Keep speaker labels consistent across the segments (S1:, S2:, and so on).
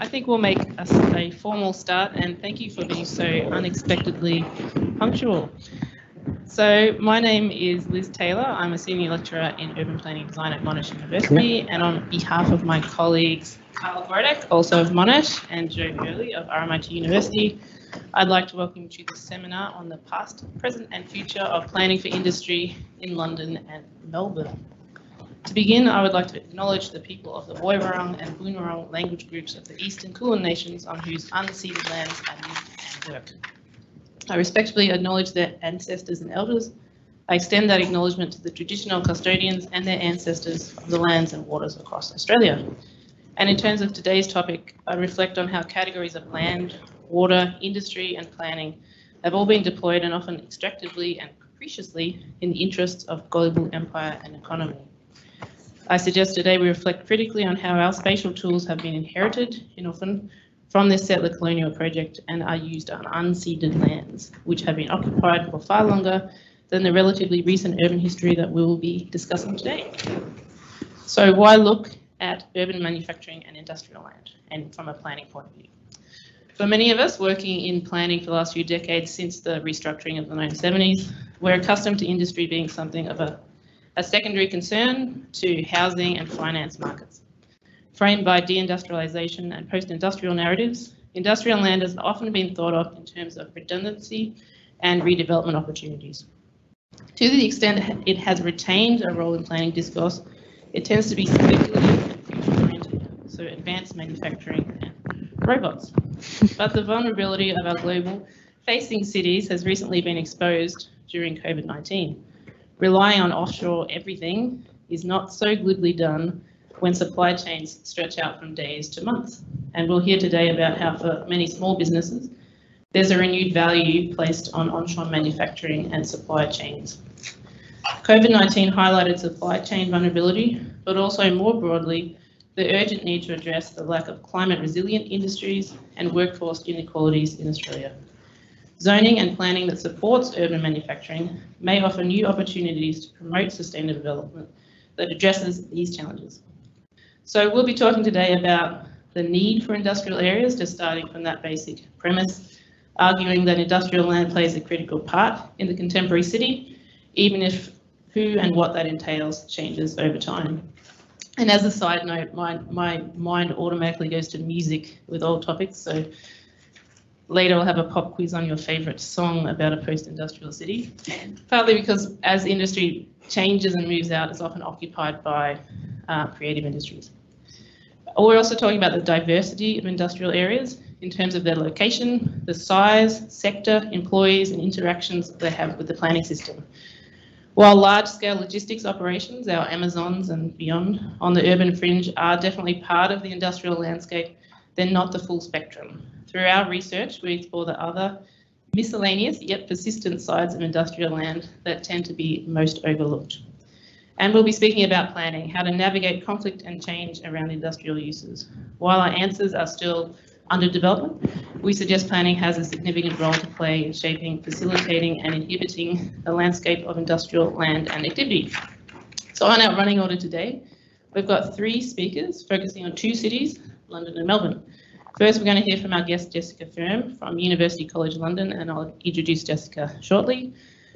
S1: I think we'll make a, a, formal start and thank you for being so unexpectedly punctual. So my name is Liz Taylor. I'm a senior lecturer in urban planning design at Monash University and on behalf of my colleagues Carl Grodach, also of Monash, and Joe Hurley of RMIT University, I'd like to welcome you to this seminar on the past, present and future of planning for industry in London and Melbourne. To begin, I would like to acknowledge the people of the Woiwurrung and Boonwurrung language groups of the Eastern Kulin Nations on whose unceded lands I live and work. I respectfully acknowledge their ancestors and elders. I extend that acknowledgement to the traditional custodians and their ancestors of the lands and waters across Australia. And in terms of today's topic, I reflect on how categories of land, water, industry and planning have all been deployed and often extractively and capriciously in the interests of global empire and economy. I suggest today we reflect critically on how our spatial tools have been inherited in often from this settler colonial project and are used on unceded lands, which have been occupied for far longer than the relatively recent urban history that we will be discussing today. So why look at urban manufacturing and industrial land and from a planning point of view? For many of us working in planning for the last few decades since the restructuring of the 1970s, we're accustomed to industry being something of a a secondary concern to housing and finance markets. Framed by deindustrialisation and post-industrial narratives, industrial land has often been thought of in terms of redundancy and redevelopment opportunities. To the extent it has retained a role in planning discourse, it tends to be speculative and future-oriented, so advanced manufacturing and robots. but the vulnerability of our global facing cities has recently been exposed during COVID-19 relying on offshore everything is not so glibly done when supply chains stretch out from days to months. And we'll hear today about how for many small businesses, there's a renewed value placed on onshore manufacturing and supply chains. COVID-19 highlighted supply chain vulnerability, but also more broadly, the urgent need to address the lack of climate resilient industries and workforce inequalities in Australia. Zoning and planning that supports urban manufacturing may offer new opportunities to promote sustainable development that addresses these challenges. So we'll be talking today about the need for industrial areas, just starting from that basic premise, arguing that industrial land plays a critical part in the contemporary city, even if who and what that entails changes over time. And as a side note, my, my mind automatically goes to music with all topics, so Later, I'll have a pop quiz on your favourite song about a post-industrial city, partly because as industry changes and moves out, it's often occupied by uh, creative industries. We're also talking about the diversity of industrial areas in terms of their location, the size, sector, employees and interactions they have with the planning system. While large-scale logistics operations, our Amazons and beyond, on the urban fringe are definitely part of the industrial landscape, they're not the full spectrum. Through our research, we explore the other miscellaneous yet persistent sides of industrial land that tend to be most overlooked. And we'll be speaking about planning, how to navigate conflict and change around industrial uses. While our answers are still under development, we suggest planning has a significant role to play in shaping, facilitating and inhibiting the landscape of industrial land and activity. So on our running order today, we've got three speakers focusing on two cities, London and Melbourne. First, we're going to hear from our guest, Jessica Ferm from University College London, and I'll introduce Jessica shortly.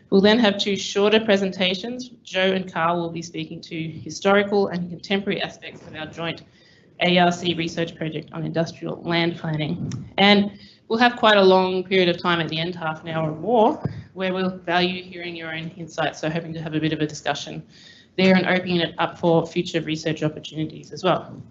S1: We'll then have two shorter presentations. Joe and Carl will be speaking to historical and contemporary aspects of our joint ARC research project on industrial land planning. And we'll have quite a long period of time at the end, half an hour or more, where we'll value hearing your own insights, so hoping to have a bit of a discussion there and opening it up for future research opportunities as well.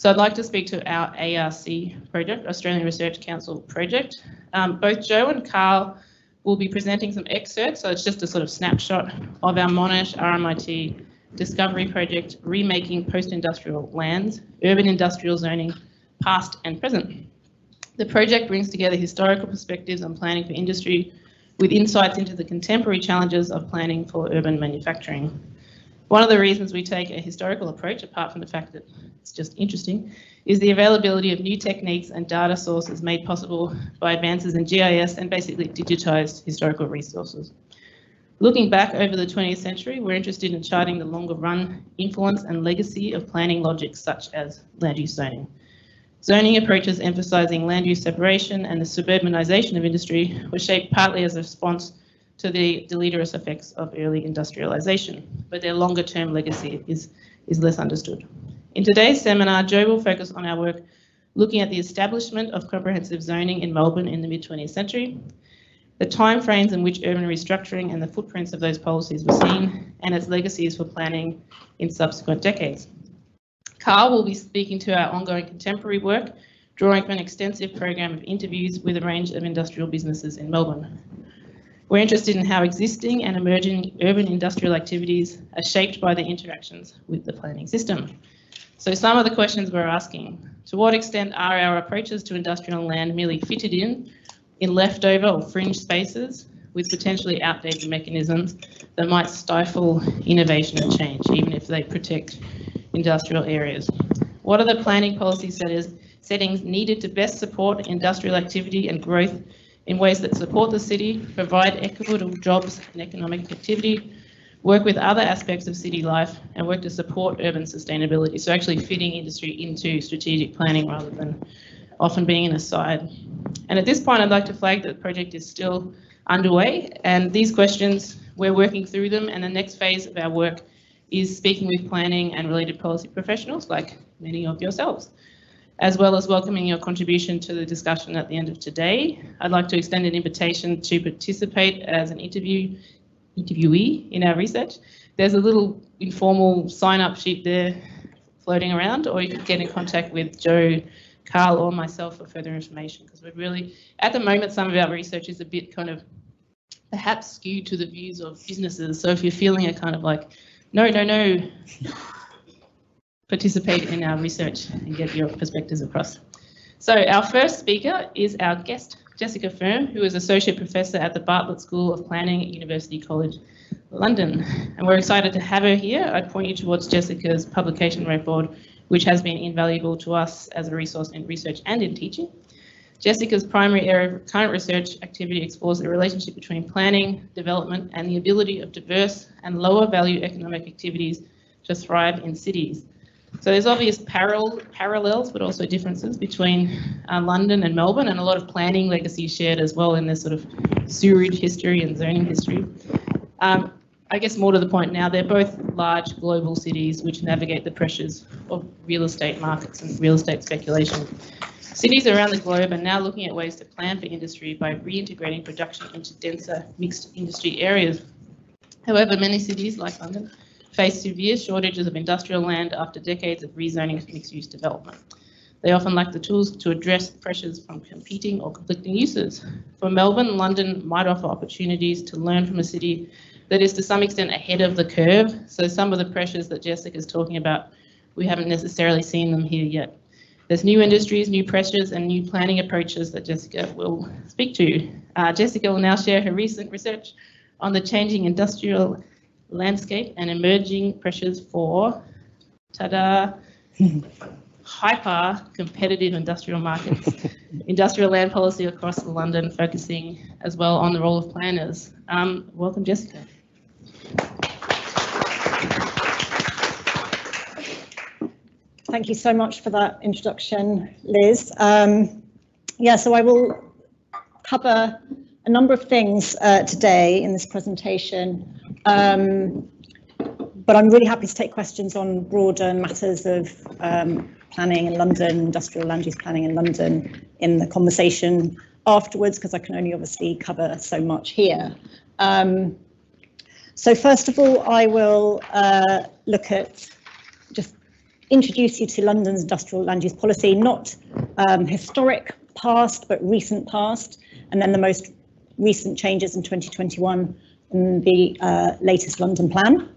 S1: So I'd like to speak to our ARC project, Australian Research Council project. Um, both Joe and Carl will be presenting some excerpts, so it's just a sort of snapshot of our Monash RMIT Discovery Project, Remaking Post-Industrial Lands, Urban Industrial Zoning, Past and Present. The project brings together historical perspectives on planning for industry with insights into the contemporary challenges of planning for urban manufacturing. One of the reasons we take a historical approach, apart from the fact that it's just interesting, is the availability of new techniques and data sources made possible by advances in GIS and basically digitized historical resources. Looking back over the 20th century, we're interested in charting the longer run influence and legacy of planning logics such as land use zoning. Zoning approaches emphasising land use separation and the suburbanisation of industry were shaped partly as a response to the deleterious effects of early industrialisation, but their longer term legacy is, is less understood. In today's seminar, Joe will focus on our work looking at the establishment of comprehensive zoning in Melbourne in the mid 20th century, the timeframes in which urban restructuring and the footprints of those policies were seen, and its legacies for planning in subsequent decades. Carl will be speaking to our ongoing contemporary work, drawing from an extensive program of interviews with a range of industrial businesses in Melbourne. We're interested in how existing and emerging urban industrial activities are shaped by the interactions with the planning system. So some of the questions we're asking, to what extent are our approaches to industrial land merely fitted in in leftover or fringe spaces with potentially outdated mechanisms that might stifle innovation and change, even if they protect industrial areas? What are the planning policy settings, settings needed to best support industrial activity and growth in ways that support the city, provide equitable jobs and economic activity, work with other aspects of city life and work to support urban sustainability. So actually fitting industry into strategic planning rather than often being in an aside. And at this point, I'd like to flag that the project is still underway and these questions, we're working through them and the next phase of our work is speaking with planning and related policy professionals like many of yourselves, as well as welcoming your contribution to the discussion at the end of today. I'd like to extend an invitation to participate as an interview interviewee in our research. There's a little informal sign up sheet there floating around, or you can get in contact with Joe Carl or myself for further information because we're really, at the moment, some of our research is a bit kind of perhaps skewed to the views of businesses. So if you're feeling a kind of like, no, no, no, participate in our research and get your perspectives across. So our first speaker is our guest, Jessica Ferm, who is Associate Professor at the Bartlett School of Planning at University College London. And we're excited to have her here. I'd point you towards Jessica's publication record which has been invaluable to us as a resource in research and in teaching. Jessica's primary area of current research activity explores the relationship between planning, development, and the ability of diverse and lower value economic activities to thrive in cities. So there's obvious parallel, parallels, but also differences between uh, London and Melbourne, and a lot of planning legacy shared as well in this sort of sewerage history and zoning history. Um, I guess more to the point now, they're both large global cities which navigate the pressures of real estate markets and real estate speculation. Cities around the globe are now looking at ways to plan for industry by reintegrating production into denser mixed industry areas. However, many cities like London face severe shortages of industrial land after decades of rezoning mixed use development. They often lack the tools to address pressures from competing or conflicting uses. For Melbourne, London might offer opportunities to learn from a city that is to some extent ahead of the curve. So some of the pressures that Jessica is talking about, we haven't necessarily seen them here yet. There's new industries, new pressures and new planning approaches that Jessica will speak to. Uh, Jessica will now share her recent research on the changing industrial landscape and emerging pressures for, ta-da, hyper competitive industrial markets, industrial land policy across London, focusing as well on the role of planners. Um, welcome, Jessica.
S2: Thank you so much for that introduction, Liz. Um, yeah, so I will cover a number of things uh, today in this presentation, um, but I'm really happy to take questions on broader matters of um, planning in London, industrial land use planning in London in the conversation afterwards, because I can only obviously cover so much here. Um, so first of all, I will uh, look at just introduce you to London's industrial land use policy, not um, historic past, but recent past, and then the most recent changes in 2021 in the uh, latest London plan.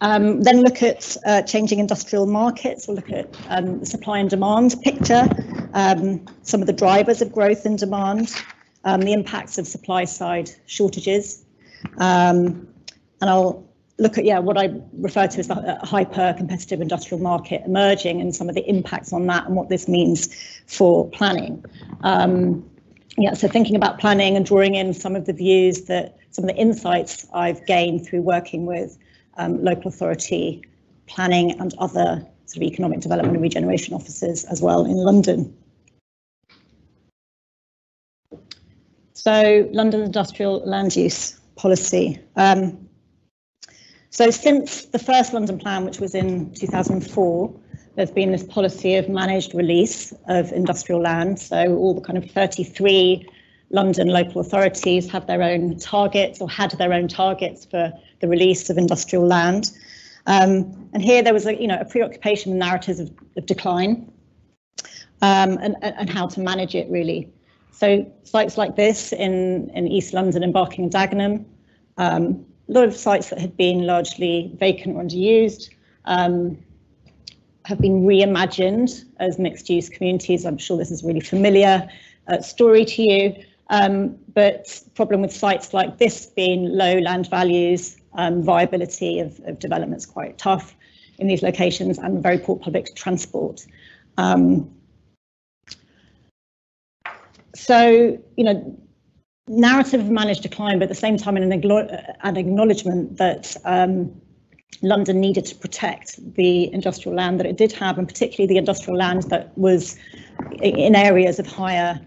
S2: Um, then look at uh, changing industrial markets, we'll look at um, the supply and demand picture, um, some of the drivers of growth and demand, um, the impacts of supply side shortages, um, and I'll look at yeah what I refer to as the hyper competitive industrial market emerging and some of the impacts on that and what this means for planning. Um, yeah, so thinking about planning and drawing in some of the views that some of the insights I've gained through working with um, local authority planning and other sort of economic development and regeneration offices as well in London. So London industrial land use policy. Um, so since the first London plan, which was in 2004, there's been this policy of managed release of industrial land. So all the kind of 33 London local authorities have their own targets or had their own targets for the release of industrial land. Um, and here there was a, you know, a preoccupation with narratives of, of decline um, and, and how to manage it really. So sites like this in, in East London and Barking and Dagenham, um, a lot of sites that had been largely vacant or underused, um, have been reimagined as mixed use communities. I'm sure this is a really familiar uh, story to you. Um, but problem with sites like this being low land values, um, viability of, of development is quite tough in these locations and very poor public transport. Um, so, you know, narrative of managed decline, but at the same time an, an acknowledgement that um, London needed to protect the industrial land that it did have, and particularly the industrial land that was in areas of higher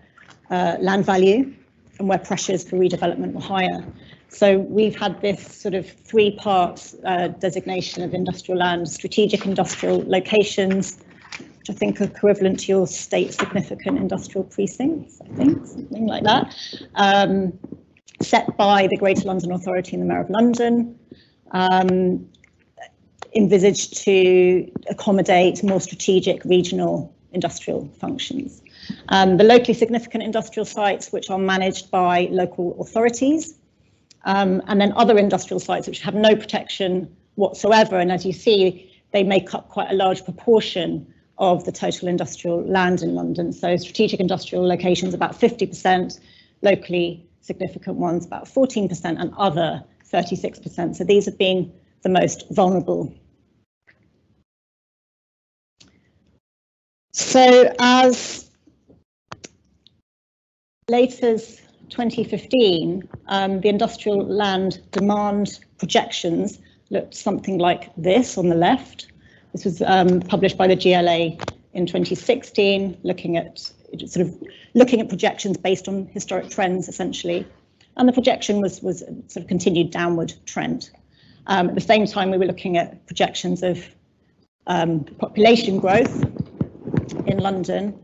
S2: uh, land value and where pressures for redevelopment were higher. So we've had this sort of three part uh, designation of industrial land, strategic industrial locations, which I think are equivalent to your state significant industrial precincts, I think, something like that, um, set by the Greater London Authority and the Mayor of London. Um, envisaged to accommodate more strategic regional industrial functions. Um, the locally significant industrial sites, which are managed by local authorities, um, and then other industrial sites which have no protection whatsoever. And as you see, they make up quite a large proportion of the total industrial land in London. So strategic industrial locations about 50%, locally significant ones about 14%, and other 36%. So these have been the most vulnerable So as late as 2015, um, the industrial land demand projections looked something like this on the left. This was um, published by the GLA in 2016, looking at sort of looking at projections based on historic trends, essentially. And the projection was was a sort of continued downward trend. Um, at the same time, we were looking at projections of um, population growth in London.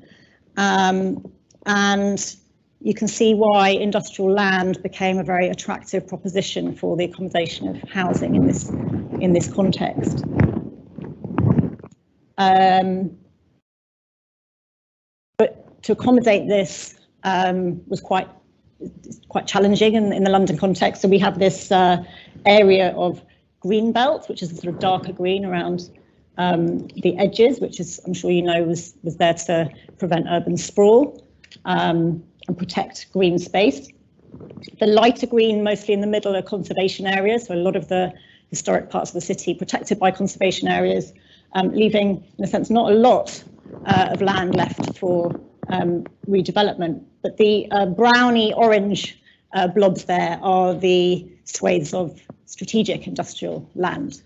S2: Um, and you can see why industrial land became a very attractive proposition for the accommodation of housing in this in this context. Um, but to accommodate this um, was quite quite challenging in, in the London context. So we have this uh, area of green belt, which is a sort of darker green around um, the edges, which is I'm sure you know was was there to prevent urban sprawl um, and protect green space. The lighter green, mostly in the middle, are conservation areas. So a lot of the historic parts of the city protected by conservation areas, um, leaving, in a sense, not a lot uh, of land left for um, redevelopment. But the uh, browny orange uh, blobs there are the swathes of strategic industrial land.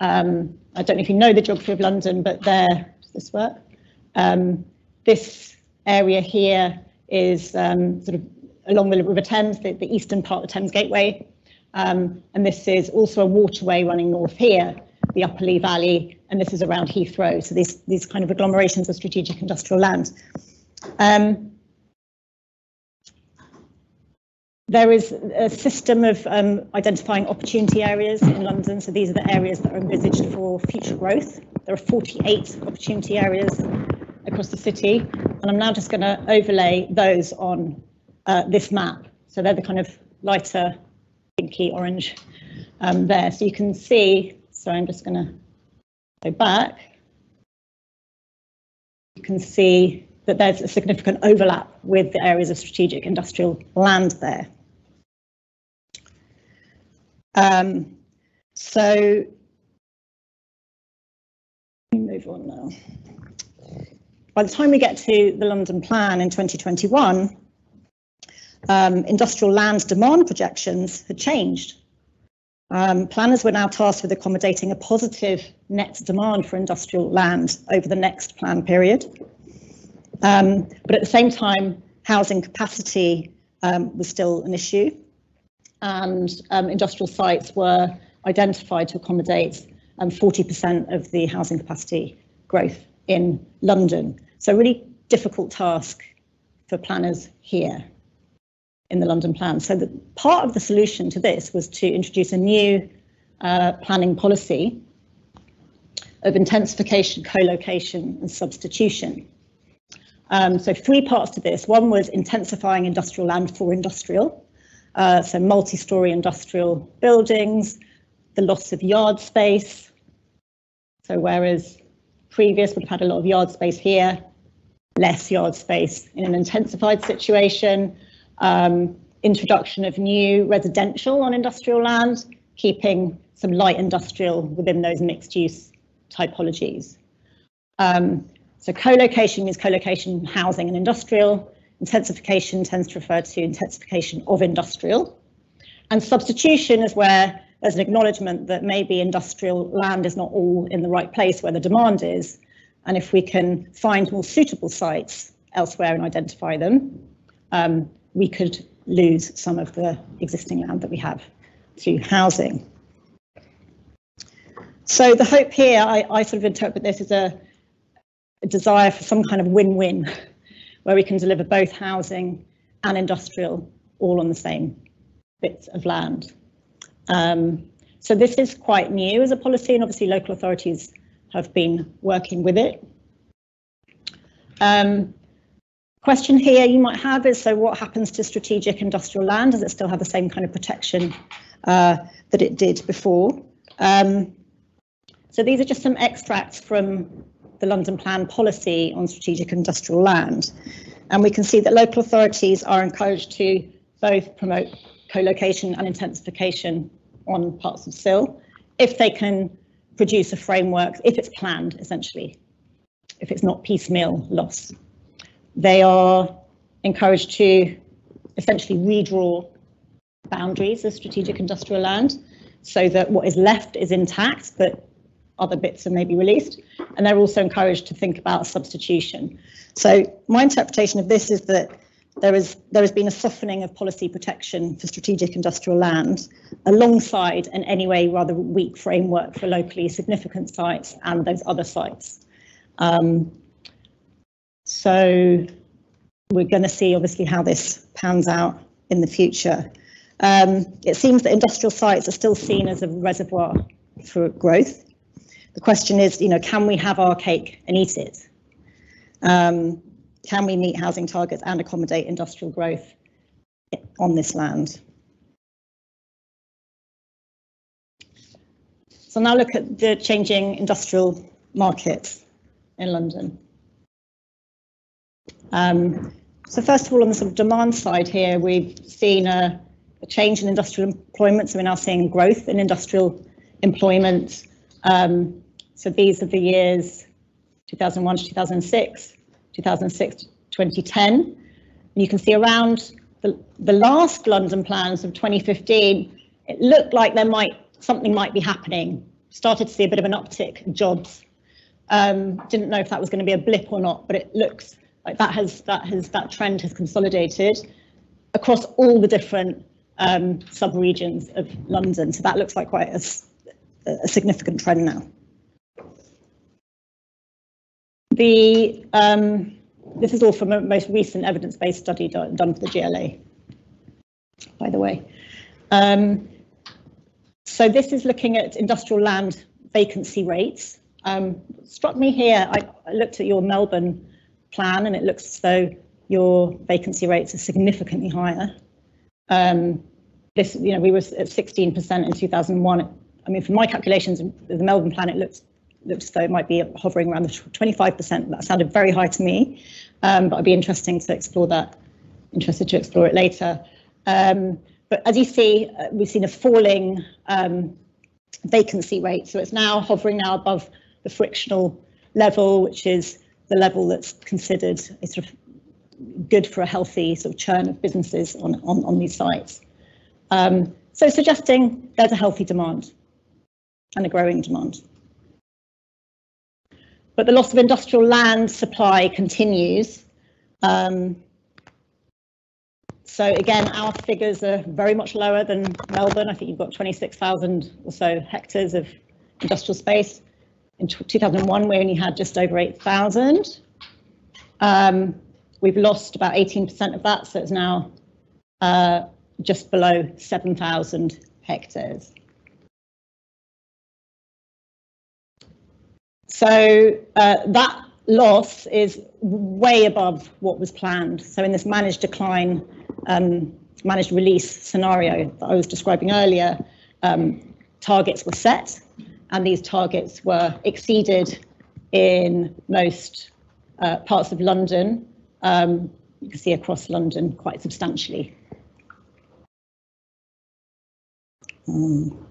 S2: Um, I don't know if you know the geography of London, but there, does this work? Um, this area here is um, sort of along the River Thames, the, the eastern part of the Thames Gateway. Um, and this is also a waterway running north here, the Upper Lee Valley, and this is around Heathrow. So these, these kind of agglomerations of strategic industrial land. Um, There is a system of um, identifying opportunity areas in London. So these are the areas that are envisaged for future growth. There are 48 opportunity areas across the city. And I'm now just going to overlay those on uh, this map. So they're the kind of lighter pinky orange um, there. So you can see, so I'm just going to go back. You can see that there's a significant overlap with the areas of strategic industrial land there. Um, so let me move on now. By the time we get to the London Plan in 2021, um, industrial land demand projections had changed. Um, planners were now tasked with accommodating a positive net demand for industrial land over the next plan period. Um, but at the same time, housing capacity um, was still an issue and um, industrial sites were identified to accommodate 40% um, of the housing capacity growth in London. So really difficult task for planners here in the London plan. So the part of the solution to this was to introduce a new uh, planning policy of intensification, co-location and substitution. Um, so three parts to this. One was intensifying industrial land for industrial. Uh, so multi-story industrial buildings, the loss of yard space. So whereas previous would have had a lot of yard space here, less yard space in an intensified situation, um, introduction of new residential on industrial land, keeping some light industrial within those mixed use typologies. Um, so co-location means co-location housing and industrial. Intensification tends to refer to intensification of industrial. And substitution is where there's an acknowledgement that maybe industrial land is not all in the right place where the demand is. And if we can find more suitable sites elsewhere and identify them, um, we could lose some of the existing land that we have to housing. So the hope here, I, I sort of interpret this as a, a desire for some kind of win-win, where we can deliver both housing and industrial all on the same bits of land. Um, so this is quite new as a policy, and obviously local authorities have been working with it. Um, question here you might have is, so what happens to strategic industrial land? Does it still have the same kind of protection uh, that it did before? Um, so these are just some extracts from the London Plan policy on strategic industrial land. And we can see that local authorities are encouraged to both promote co-location and intensification on parts of SIL if they can produce a framework, if it's planned essentially, if it's not piecemeal loss. They are encouraged to essentially redraw boundaries of strategic industrial land so that what is left is intact, but other bits are maybe released. And they're also encouraged to think about substitution. So my interpretation of this is that there, is, there has been a softening of policy protection for strategic industrial land alongside an anyway rather weak framework for locally significant sites and those other sites. Um, so we're going to see obviously how this pans out in the future. Um, it seems that industrial sites are still seen as a reservoir for growth. The question is, you know, can we have our cake and eat it? Um, can we meet housing targets and accommodate industrial growth on this land? So now look at the changing industrial market in London. Um, so first of all, on the sort of demand side here, we've seen a, a, change in industrial employment. So we're now seeing growth in industrial employment. Um, so these are the years 2001 to 2006. 2006 to 2010. And you can see around the, the last London plans of 2015, it looked like there might something might be happening. Started to see a bit of an uptick in jobs. Um, didn't know if that was going to be a blip or not, but it looks like that has that has that trend has consolidated across all the different um, sub-regions of London. So that looks like quite a, a significant trend now. The um, this is all from a most recent evidence-based study done, done, for the GLA, by the way. Um, so this is looking at industrial land vacancy rates. Um, struck me here, I, I, looked at your Melbourne plan and it looks as though your vacancy rates are significantly higher. Um, this, you know, we were at 16% in 2001. I mean, from my calculations, the Melbourne plan, it looks looks as though it might be hovering around the 25%. That sounded very high to me, um, but it'd be interesting to explore that, interested to explore it later. Um, but as you see, uh, we've seen a falling um, vacancy rate. So it's now hovering now above the frictional level, which is the level that's considered sort of good for a healthy sort of churn of businesses on, on, on these sites. Um, So suggesting there's a healthy demand and a growing demand. But the loss of industrial land supply continues. Um, so again, our figures are very much lower than Melbourne. I think you've got 26,000 or so hectares of industrial space. In 2001, we only had just over 8,000. Um, we've lost about 18% of that, so it's now uh, just below 7,000 hectares. So uh, that loss is way above what was planned. So in this managed decline, um, managed release scenario that I was describing earlier, um, targets were set and these targets were exceeded in most uh, parts of London. Um, you can see across London quite substantially. Um,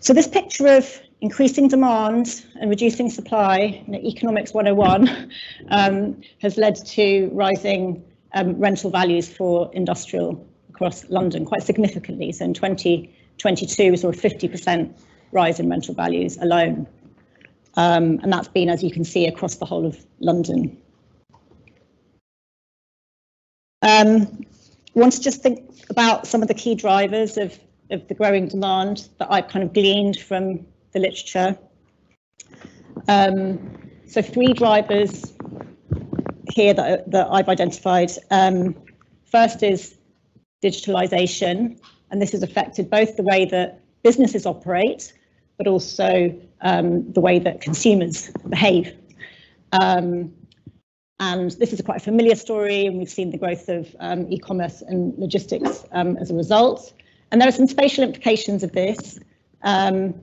S2: so this picture of increasing demand and reducing supply, you know, economics 101, um, has led to rising um, rental values for industrial across London quite significantly. So in 2022, we saw a 50% rise in rental values alone. Um, and that's been, as you can see, across the whole of London. Um, want to just think about some of the key drivers of, of the growing demand that I've kind of gleaned from the literature. Um, so three drivers here that, that I've identified. Um, first is digitalization, and this has affected both the way that businesses operate, but also um, the way that consumers behave. Um, and this is a quite familiar story, and we've seen the growth of um, e-commerce and logistics um, as a result. And there are some spatial implications of this. Um,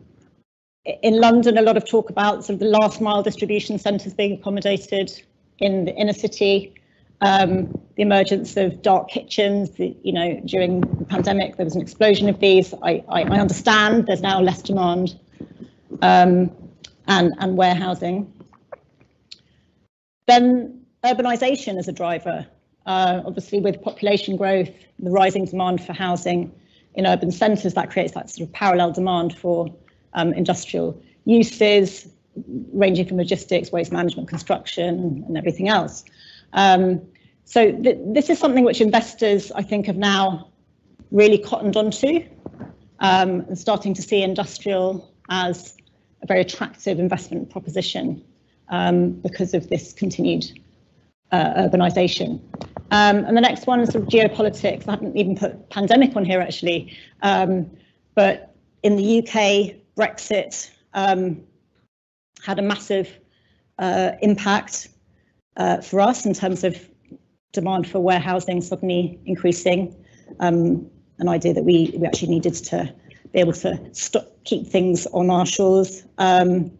S2: in London, a lot of talk about sort of the last mile distribution centres being accommodated in the inner city. Um, the emergence of dark kitchens, the, you know, during the pandemic, there was an explosion of these. I, I, I understand there's now less demand um, and, and warehousing. Then urbanisation as a driver, uh, obviously with population growth, the rising demand for housing in urban centres, that creates that sort of parallel demand for um, industrial uses, ranging from logistics, waste management, construction, and everything else. Um, so th this is something which investors, I think, have now really cottoned onto um, and starting to see industrial as a very attractive investment proposition um, because of this continued uh, urbanization. Um, and the next one is sort of geopolitics. I haven't even put pandemic on here actually, um, but in the UK, Brexit um, had a massive uh, impact uh, for us in terms of demand for warehousing suddenly increasing. Um, an idea that we, we actually needed to be able to stop, keep things on our shores. Um,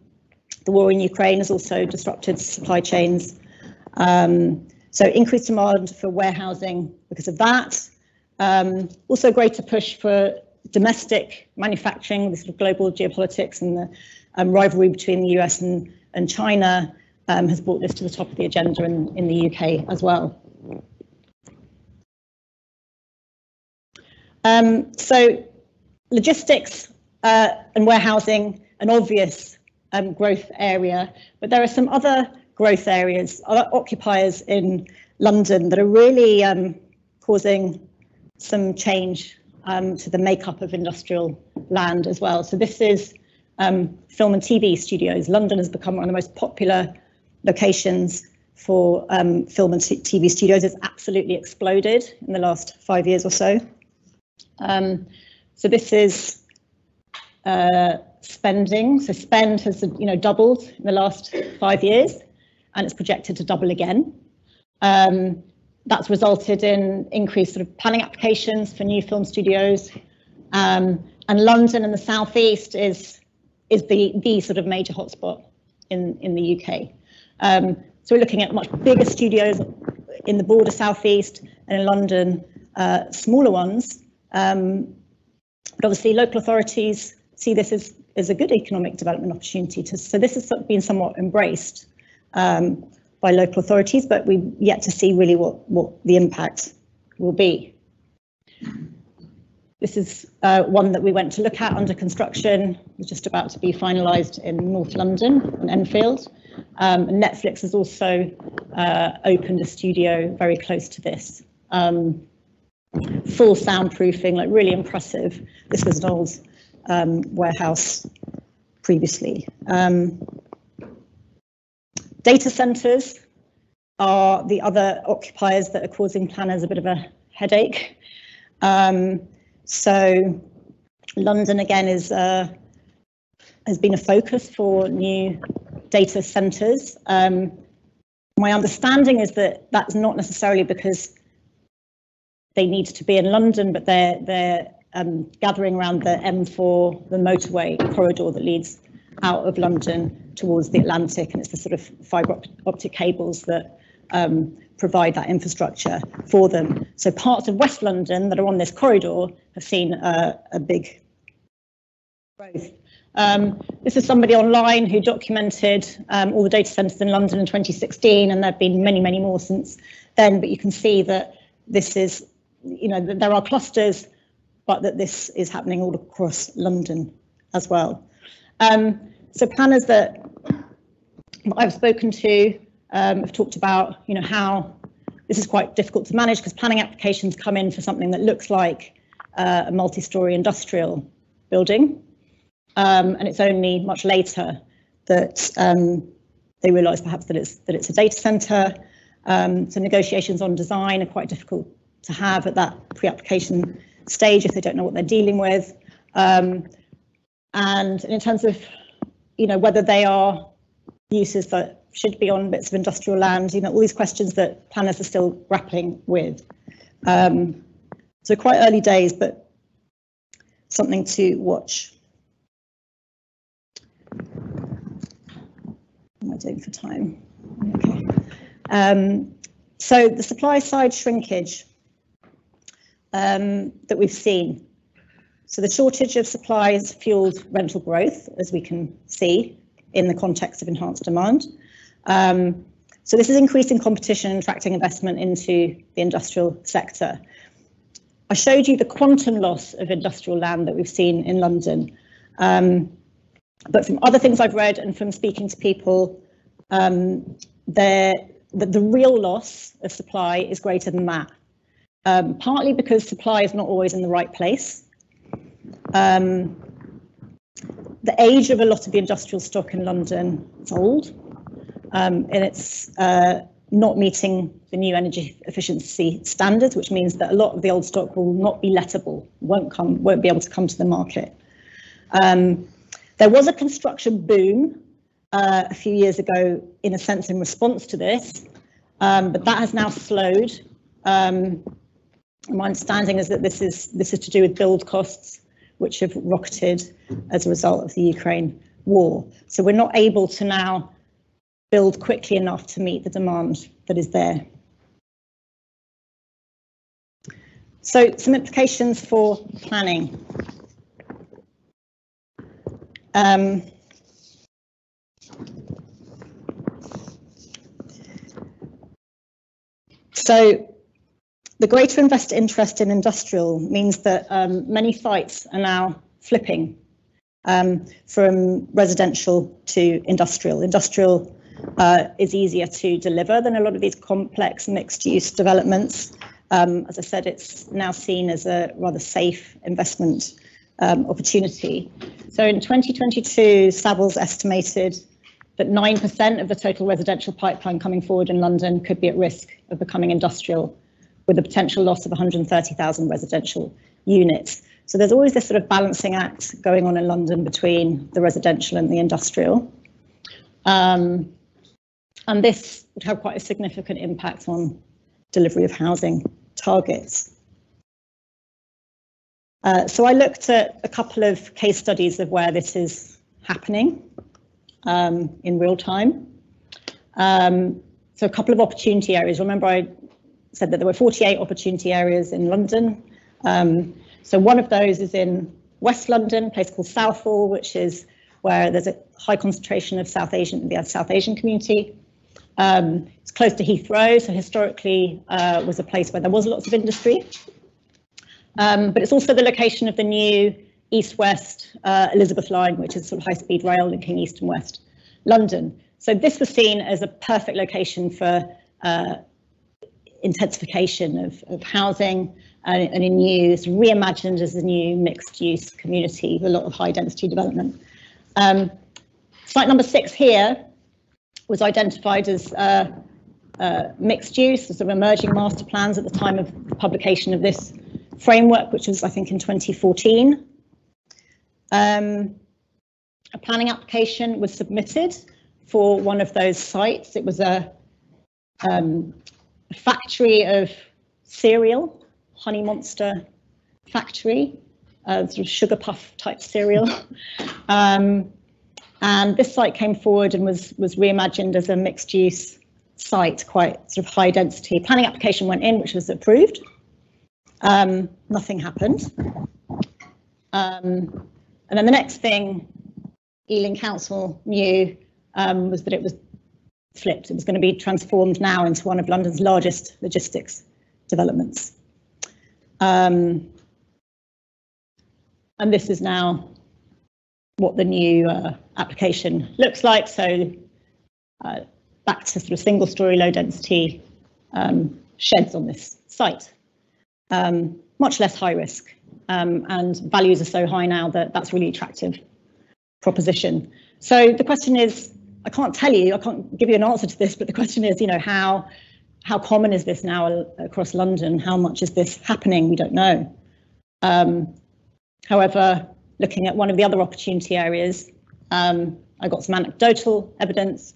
S2: the war in Ukraine has also disrupted supply chains. Um, so increased demand for warehousing because of that. Um, also greater push for domestic manufacturing, the sort of global geopolitics and the um, rivalry between the US and, and China um, has brought this to the top of the agenda in, in the UK as well. Um, so logistics uh, and warehousing, an obvious um, growth area, but there are some other growth areas, other occupiers in London that are really um, causing some change um, to the makeup of industrial land as well. So this is um, film and TV studios. London has become one of the most popular locations for um, film and TV studios. It's absolutely exploded in the last five years or so. Um, so this is uh, spending. So spend has you know doubled in the last five years, and it's projected to double again. Um, that's resulted in increased sort of planning applications for new film studios. Um, and London and the southeast is is the the sort of major hotspot in in the UK. Um, so we're looking at much bigger studios in the border southeast and in London, uh, smaller ones. Um, but obviously local authorities see this as, as a good economic development opportunity. To, so this has been somewhat embraced. Um, by local authorities, but we've yet to see really what, what the impact will be. This is uh, one that we went to look at under construction, was just about to be finalised in North London, in Enfield. Um, Netflix has also uh, opened a studio very close to this. Um, full soundproofing, like really impressive. This was an old um, warehouse previously. Um, data centres are the other occupiers that are causing planners a bit of a headache. Um, so London again is uh, has been a focus for new data centres. Um, my understanding is that that's not necessarily because they need to be in London, but they're they're um, gathering around the M4, the motorway corridor that leads out of London towards the Atlantic, and it's the sort of fibre optic cables that um, provide that infrastructure for them. So parts of West London that are on this corridor have seen uh, a big growth. Um, this is somebody online who documented um, all the data centres in London in 2016, and there have been many, many more since then. But you can see that this is, you know, there are clusters, but that this is happening all across London as well. Um, so planners that I've spoken to um, have talked about, you know, how this is quite difficult to manage because planning applications come in for something that looks like uh, a multi-story industrial building. Um, and it's only much later that um, they realise perhaps that it's that it's a data centre. Um, so negotiations on design are quite difficult to have at that pre-application stage if they don't know what they're dealing with. Um, and in terms of, you know, whether they are uses that should be on bits of industrial land, you know, all these questions that planners are still grappling with. Um, so quite early days, but something to watch. What am I doing for time? Okay. Um, so the supply side shrinkage um, that we've seen. So the shortage of supply has fueled rental growth, as we can see in the context of enhanced demand. Um, so this is increasing competition and attracting investment into the industrial sector. I showed you the quantum loss of industrial land that we've seen in London. Um, but from other things I've read and from speaking to people, um, the, the real loss of supply is greater than that. Um, partly because supply is not always in the right place. Um, the age of a lot of the industrial stock in London is old um, and it's uh, not meeting the new energy efficiency standards, which means that a lot of the old stock will not be lettable, won't come, won't be able to come to the market. Um, there was a construction boom uh, a few years ago, in a sense, in response to this, um, but that has now slowed. Um, my understanding is that this is this is to do with build costs, which have rocketed as a result of the Ukraine war. So we're not able to now build quickly enough to meet the demand that is there. So some implications for planning. Um, so the greater investor interest in industrial means that um, many sites are now flipping um, from residential to industrial. Industrial uh, is easier to deliver than a lot of these complex mixed use developments. Um, as I said, it's now seen as a rather safe investment um, opportunity. So in 2022, Savills estimated that 9% of the total residential pipeline coming forward in London could be at risk of becoming industrial, with a potential loss of 130,000 residential units. So there's always this sort of balancing act going on in London between the residential and the industrial. Um, and this would have quite a significant impact on delivery of housing targets. Uh, so I looked at a couple of case studies of where this is happening um, in real time. Um, so a couple of opportunity areas. Remember I said that there were 48 opportunity areas in London. Um, so one of those is in West London, a place called Southall, which is where there's a high concentration of South Asian, the South Asian community. Um, it's close to Heathrow, so historically uh, was a place where there was lots of industry. Um, but it's also the location of the new east-west uh, Elizabeth line, which is sort of high-speed rail linking east and west London. So this was seen as a perfect location for uh, intensification of, of housing and, and a new, reimagined as a new mixed-use community with a lot of high-density development. Um, site number six here was identified as uh, uh, mixed use, sort of emerging master plans at the time of the publication of this framework, which was, I think, in 2014. Um, a planning application was submitted for one of those sites. It was a, um, a factory of cereal, Honey Monster factory, uh, sort of sugar puff type cereal. um, and this site came forward and was was reimagined as a mixed use site, quite sort of high density. Planning application went in, which was approved. Um, nothing happened. Um, and then the next thing Ealing Council knew um, was that it was flipped. It was going to be transformed now into one of London's largest logistics developments. Um, and this is now what the new uh, application looks like. So uh, back to sort of single story low density um, sheds on this site. Um, much less high risk um, and values are so high now that that's really attractive proposition. So the question is, I can't tell you, I can't give you an answer to this, but the question is, you know, how how common is this now across London? How much is this happening? We don't know. Um, however, looking at one of the other opportunity areas, um, I got some anecdotal evidence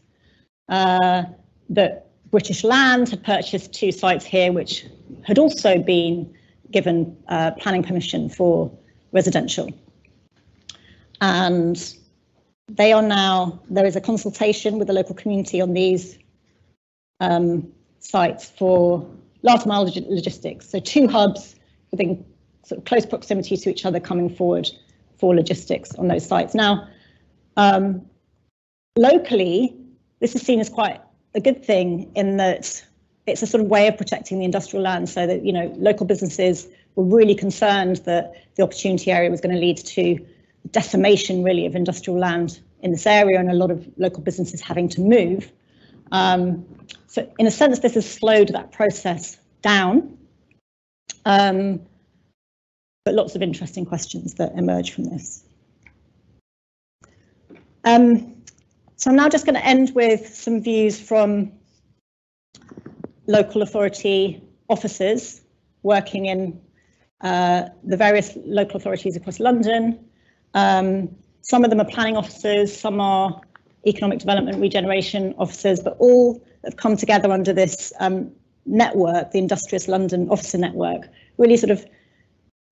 S2: uh, that British Land had purchased two sites here, which had also been given uh, planning permission for residential. And they are now, there is a consultation with the local community on these um, sites for last mile log logistics. So two hubs within sort of close proximity to each other coming forward for logistics on those sites. Now, um, locally, this is seen as quite a good thing in that it's a sort of way of protecting the industrial land so that, you know, local businesses were really concerned that the opportunity area was going to lead to decimation really of industrial land in this area and a lot of local businesses having to move. Um, so in a sense, this has slowed that process down. Um, but lots of interesting questions that emerge from this. Um, so I'm now just going to end with some views from local authority officers working in uh, the various local authorities across London. Um, some of them are planning officers, some are economic development regeneration officers, but all have come together under this um, network, the Industrious London Officer Network, really sort of,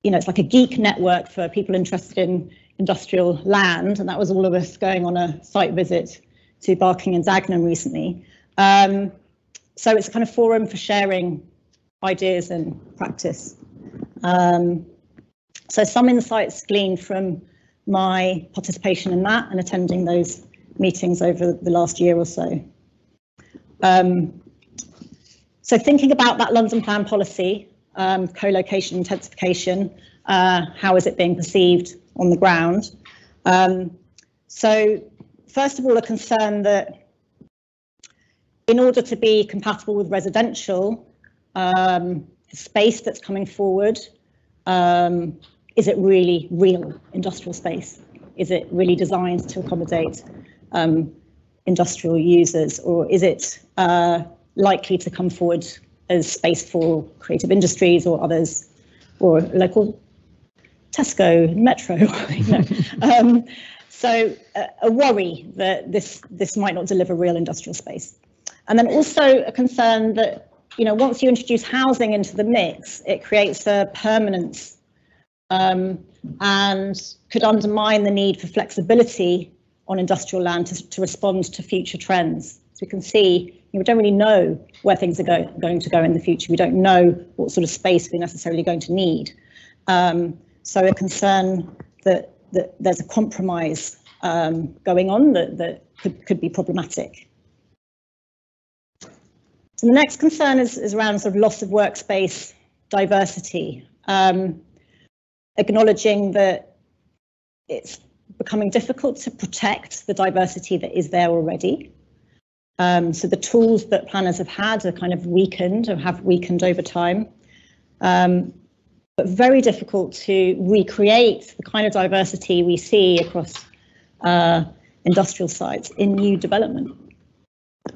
S2: you know, it's like a geek network for people interested in industrial land, and that was all of us going on a site visit to Barking and Dagenham recently. Um, so it's a kind of forum for sharing ideas and practice. Um, so some insights gleaned from my participation in that and attending those meetings over the last year or so. Um, so thinking about that London plan policy, um, co-location intensification, uh, how is it being perceived on the ground? Um, so first of all, a concern that in order to be compatible with residential, um, the space that's coming forward, um, is it really real industrial space? Is it really designed to accommodate um, industrial users or is it uh, likely to come forward as space for creative industries or others or local Tesco, Metro? um, so uh, a worry that this this might not deliver real industrial space. And then also a concern that, you know, once you introduce housing into the mix, it creates a permanence um, and could undermine the need for flexibility on industrial land to, to respond to future trends. So we can see, you know, we don't really know where things are go, going to go in the future. We don't know what sort of space we're necessarily going to need. Um, so a concern that, that there's a compromise um, going on that, that could, could be problematic. So the next concern is, is around sort of loss of workspace diversity. Um, acknowledging that it's becoming difficult to protect the diversity that is there already. Um, so the tools that planners have had are kind of weakened or have weakened over time. Um, but very difficult to recreate the kind of diversity we see across uh, industrial sites in new development.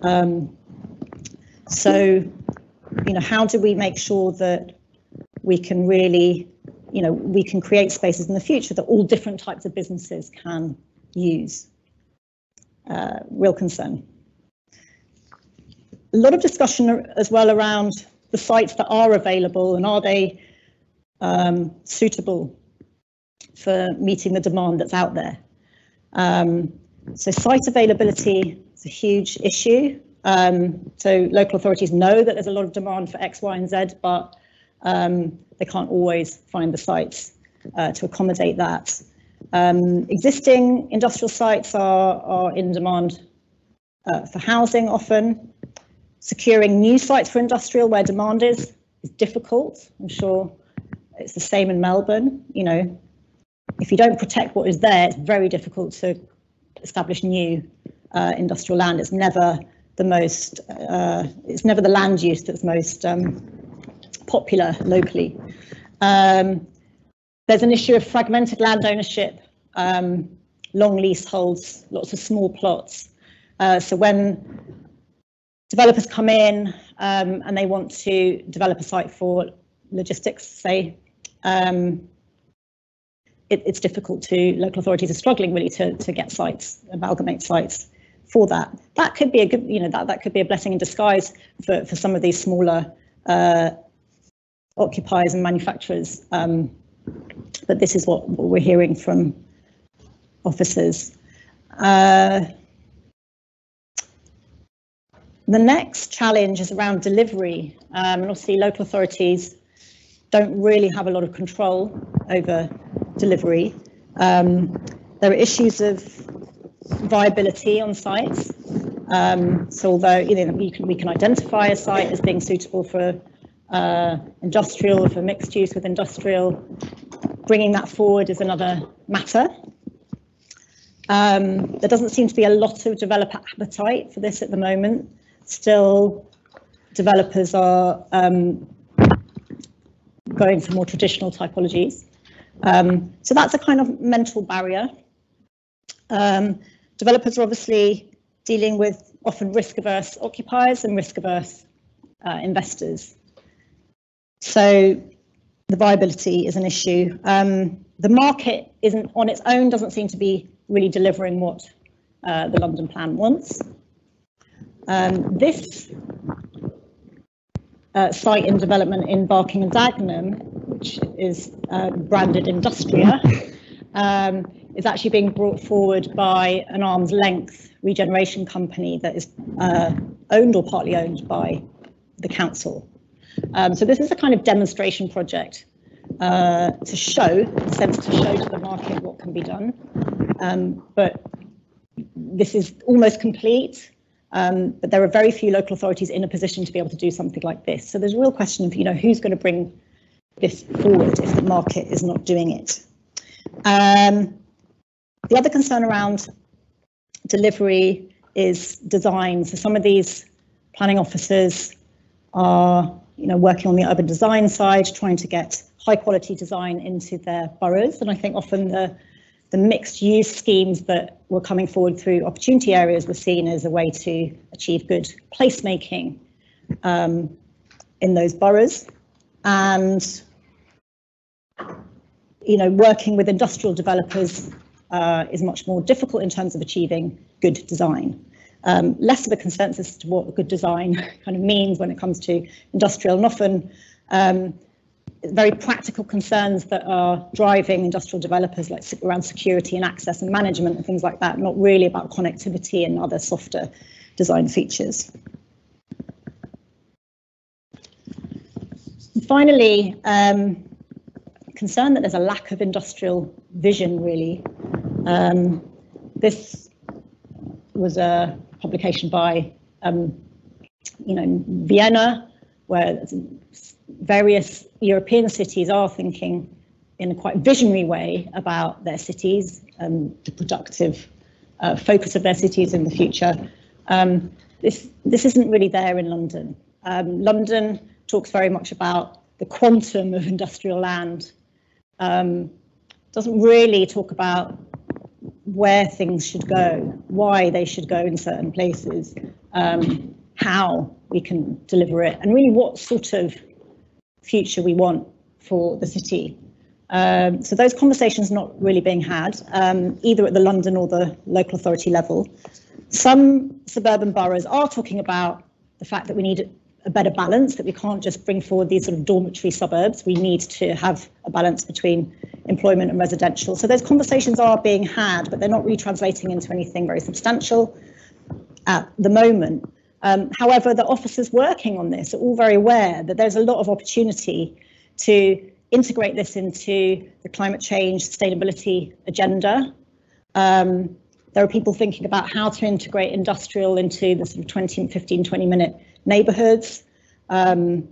S2: Um, so, you know, how do we make sure that we can really, you know, we can create spaces in the future that all different types of businesses can use? Uh, real concern. A lot of discussion as well around the sites that are available and are they um, suitable for meeting the demand that's out there. Um, so site availability is a huge issue. Um, so local authorities know that there's a lot of demand for X, Y, and Z, but um, they can't always find the sites uh, to accommodate that. Um, existing industrial sites are, are in demand uh, for housing often. Securing new sites for industrial where demand is is difficult. I'm sure it's the same in Melbourne. You know, if you don't protect what is there, it's very difficult to establish new uh, industrial land. It's never the most, uh, it's never the land use that's most um, popular locally. Um, there's an issue of fragmented land ownership, um, long leaseholds, lots of small plots. Uh, so when developers come in um, and they want to develop a site for logistics, say, um, it, it's difficult to, local authorities are struggling really to, to get sites, amalgamate sites for that. That could be a good, you know, that, that could be a blessing in disguise for, for some of these smaller uh, occupiers and manufacturers. Um, but this is what, what we're hearing from officers. Uh, the next challenge is around delivery, um, and obviously local authorities don't really have a lot of control over delivery. Um, there are issues of viability on sites. Um, so although you know we can, we can identify a site as being suitable for uh, industrial, for mixed use with industrial, bringing that forward is another matter. Um, there doesn't seem to be a lot of developer appetite for this at the moment still developers are um, going for more traditional typologies. Um, so that's a kind of mental barrier. Um, developers are obviously dealing with often risk averse occupiers and risk averse uh, investors. So the viability is an issue. Um, the market isn't on its own doesn't seem to be really delivering what uh, the London plan wants. Um, this uh, site in development in Barking and Dagenham, which is uh, branded Industria, um, is actually being brought forward by an arm's length regeneration company that is uh, owned or partly owned by the council. Um, so this is a kind of demonstration project uh, to show, sense to show to the market what can be done. Um, but this is almost complete. Um, but there are very few local authorities in a position to be able to do something like this. So there's a real question of, you know, who's going to bring this forward if the market is not doing it. Um, the other concern around delivery is design. So some of these planning officers are, you know, working on the urban design side, trying to get high quality design into their boroughs. And I think often the the mixed use schemes that were coming forward through opportunity areas were seen as a way to achieve good placemaking um, in those boroughs. And, you know, working with industrial developers uh, is much more difficult in terms of achieving good design. Um, less of a consensus to what good design kind of means when it comes to industrial and often um, very practical concerns that are driving industrial developers like around security and access and management and things like that, not really about connectivity and other softer design features. And finally, um, concern that there's a lack of industrial vision really. Um, this was a publication by, um, you know, Vienna, where various European cities are thinking in a quite visionary way about their cities and the productive uh, focus of their cities in the future. Um, this, this isn't really there in London. Um, London talks very much about the quantum of industrial land, um, doesn't really talk about where things should go, why they should go in certain places, um, how we can deliver it, and really what sort of future we want for the city. Um, so those conversations not really being had, um, either at the London or the local authority level. Some suburban boroughs are talking about the fact that we need a better balance, that we can't just bring forward these sort of dormitory suburbs. We need to have a balance between employment and residential. So those conversations are being had, but they're not really translating into anything very substantial at the moment. Um, however, the officers working on this are all very aware that there's a lot of opportunity to integrate this into the climate change sustainability agenda. Um, there are people thinking about how to integrate industrial into the sort of 20 15, 20 minute neighbourhoods. Um,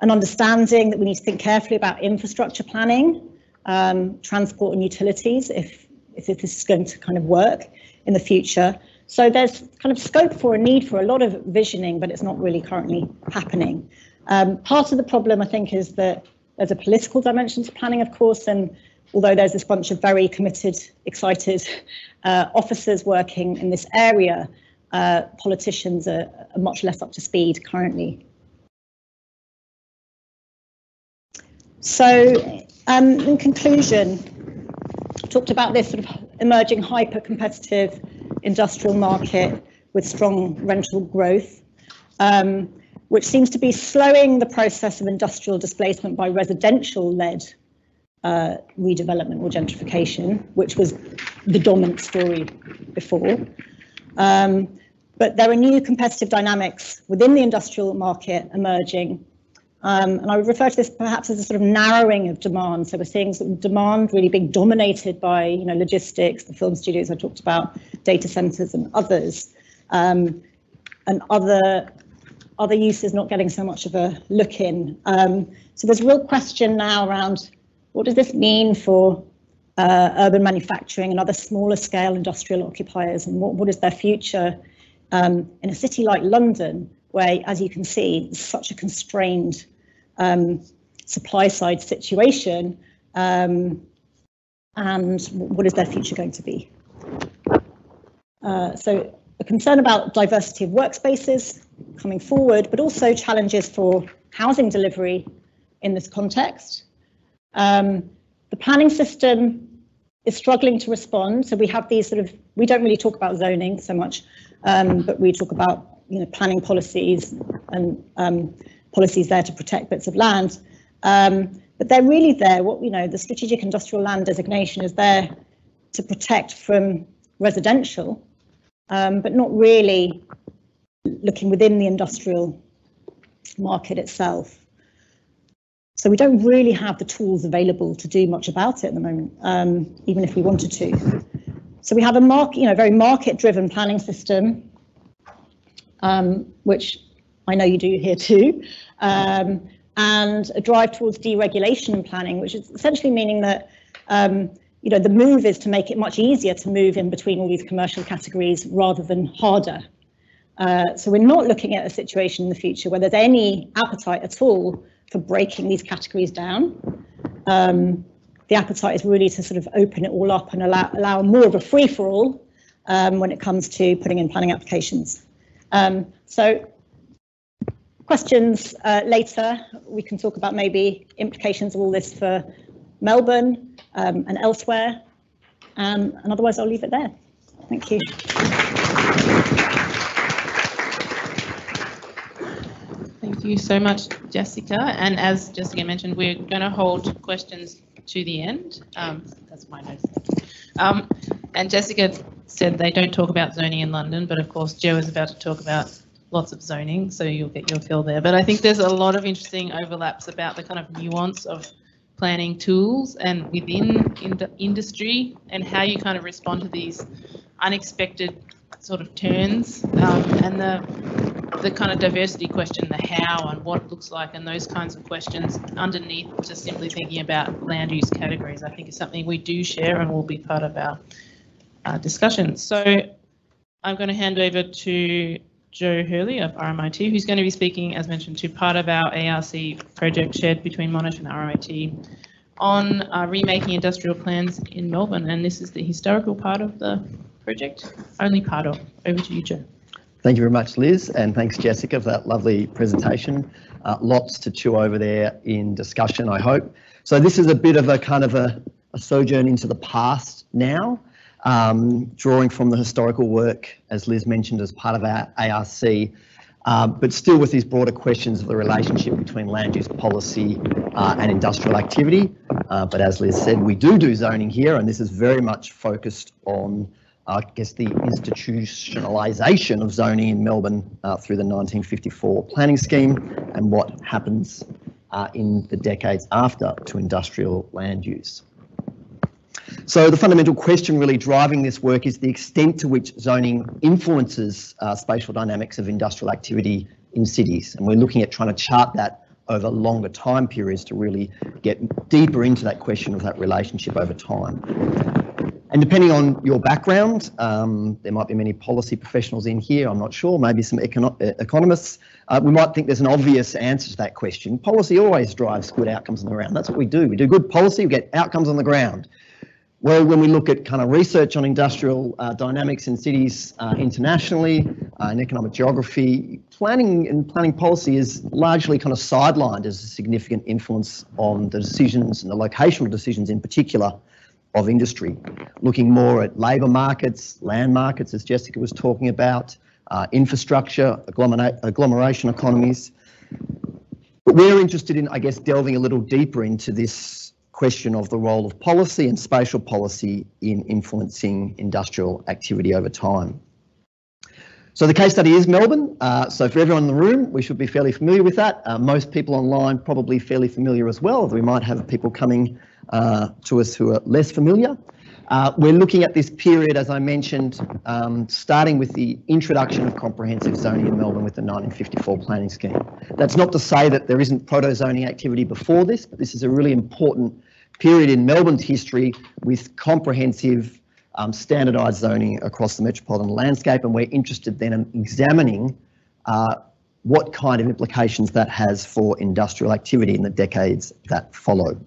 S2: an understanding that we need to think carefully about infrastructure planning, um, transport and utilities, if, if this is going to kind of work in the future. So there's kind of scope for a need for a lot of visioning, but it's not really currently happening. Um, part of the problem, I think, is that there's a political dimension to planning, of course, and although there's this bunch of very committed, excited uh, officers working in this area, uh, politicians are, are, much less up to speed currently. So, um, in conclusion, I talked about this sort of emerging hyper-competitive industrial market with strong rental growth. Um, which seems to be slowing the process of industrial displacement by residential-led uh, redevelopment or gentrification, which was the dominant story before. Um, but there are new competitive dynamics within the industrial market emerging. Um, and I would refer to this perhaps as a sort of narrowing of demand. So we're seeing sort of demand really being dominated by you know, logistics, the film studios I talked about, data centers and others. Um, and other other uses not getting so much of a look in. Um, so there's a real question now around what does this mean for uh, urban manufacturing and other smaller scale industrial occupiers and what, what is their future um, in a city like London, where, as you can see, it's such a constrained um, supply side situation. Um, and what is their future going to be? Uh, so a concern about diversity of workspaces coming forward, but also challenges for housing delivery in this context. Um, the planning system is struggling to respond. So we have these sort of, we don't really talk about zoning so much, um, but we talk about you know planning policies and um, policies there to protect bits of land. Um, but they're really there, what you know, the strategic industrial land designation is there to protect from residential um, but not really looking within the industrial market itself. So we don't really have the tools available to do much about it at the moment, um, even if we wanted to. So we have a market, you know, very market-driven planning system, um, which I know you do here too, um, and a drive towards deregulation planning, which is essentially meaning that um, you know, the move is to make it much easier to move in between all these commercial categories rather than harder. Uh, so we're not looking at a situation in the future where there's any appetite at all for breaking these categories down. Um, the appetite is really to sort of open it all up and allow, allow more of a free-for-all um, when it comes to putting in planning applications. Um, so questions uh, later, we can talk about maybe implications of all this for Melbourne um, and elsewhere. Um, and otherwise, I'll leave it there. Thank you.
S1: Thank you so much, Jessica. And as Jessica mentioned, we're going to hold questions to the end. Um, that's my notes. Um, and Jessica said they don't talk about zoning in London, but of course, Joe is about to talk about lots of zoning, so you'll get your fill there. But I think there's a lot of interesting overlaps about the kind of nuance of planning tools and within in the industry and how you kind of respond to these unexpected sort of turns um, and the the kind of diversity question, the how and what it looks like, and those kinds of questions underneath just simply thinking about land use categories, I think is something we do share and will be part of our uh, discussion. So I'm going to hand over to Joe Hurley of RMIT, who's going to be speaking, as mentioned, to part of our ARC project shared between Monash and RMIT on uh, remaking industrial plans in Melbourne. And this is the historical part of the project, only part of. Over to you, Joe.
S3: Thank you very much, Liz, and thanks, Jessica, for that lovely presentation. Uh, lots to chew over there in discussion, I hope. So this is a bit of a kind of a, a sojourn into the past now, um, drawing from the historical work, as Liz mentioned, as part of our ARC, uh, but still with these broader questions of the relationship between land use policy uh, and industrial activity. Uh, but as Liz said, we do do zoning here, and this is very much focused on I guess, the institutionalisation of zoning in Melbourne uh, through the 1954 planning scheme and what happens uh, in the decades after to industrial land use. So the fundamental question really driving this work is the extent to which zoning influences uh, spatial dynamics of industrial activity in cities. And we're looking at trying to chart that over longer time periods to really get deeper into that question of that relationship over time. And depending on your background, um, there might be many policy professionals in here, I'm not sure, maybe some econo uh, economists. Uh, we might think there's an obvious answer to that question. Policy always drives good outcomes on the ground. That's what we do. We do good policy, we get outcomes on the ground. Well, when we look at kind of research on industrial uh, dynamics in cities uh, internationally, uh, in economic geography, planning and planning policy is largely kind of sidelined as a significant influence on the decisions and the locational decisions in particular of industry, looking more at labour markets, land markets, as Jessica was talking about, uh, infrastructure, agglomeration economies. But we're interested in, I guess, delving a little deeper into this question of the role of policy and spatial policy in influencing industrial activity over time. So the case study is Melbourne. Uh, so for everyone in the room, we should be fairly familiar with that. Uh, most people online probably fairly familiar as well. We might have people coming to us who are less familiar. Uh, we're looking at this period, as I mentioned, um, starting with the introduction of comprehensive zoning in Melbourne with the 1954 planning scheme. That's not to say that there isn't proto-zoning activity before this, but this is a really important period in Melbourne's history with comprehensive um, standardised zoning across the metropolitan landscape, and we're interested then in examining uh, what kind of implications that has for industrial activity in the decades that follow.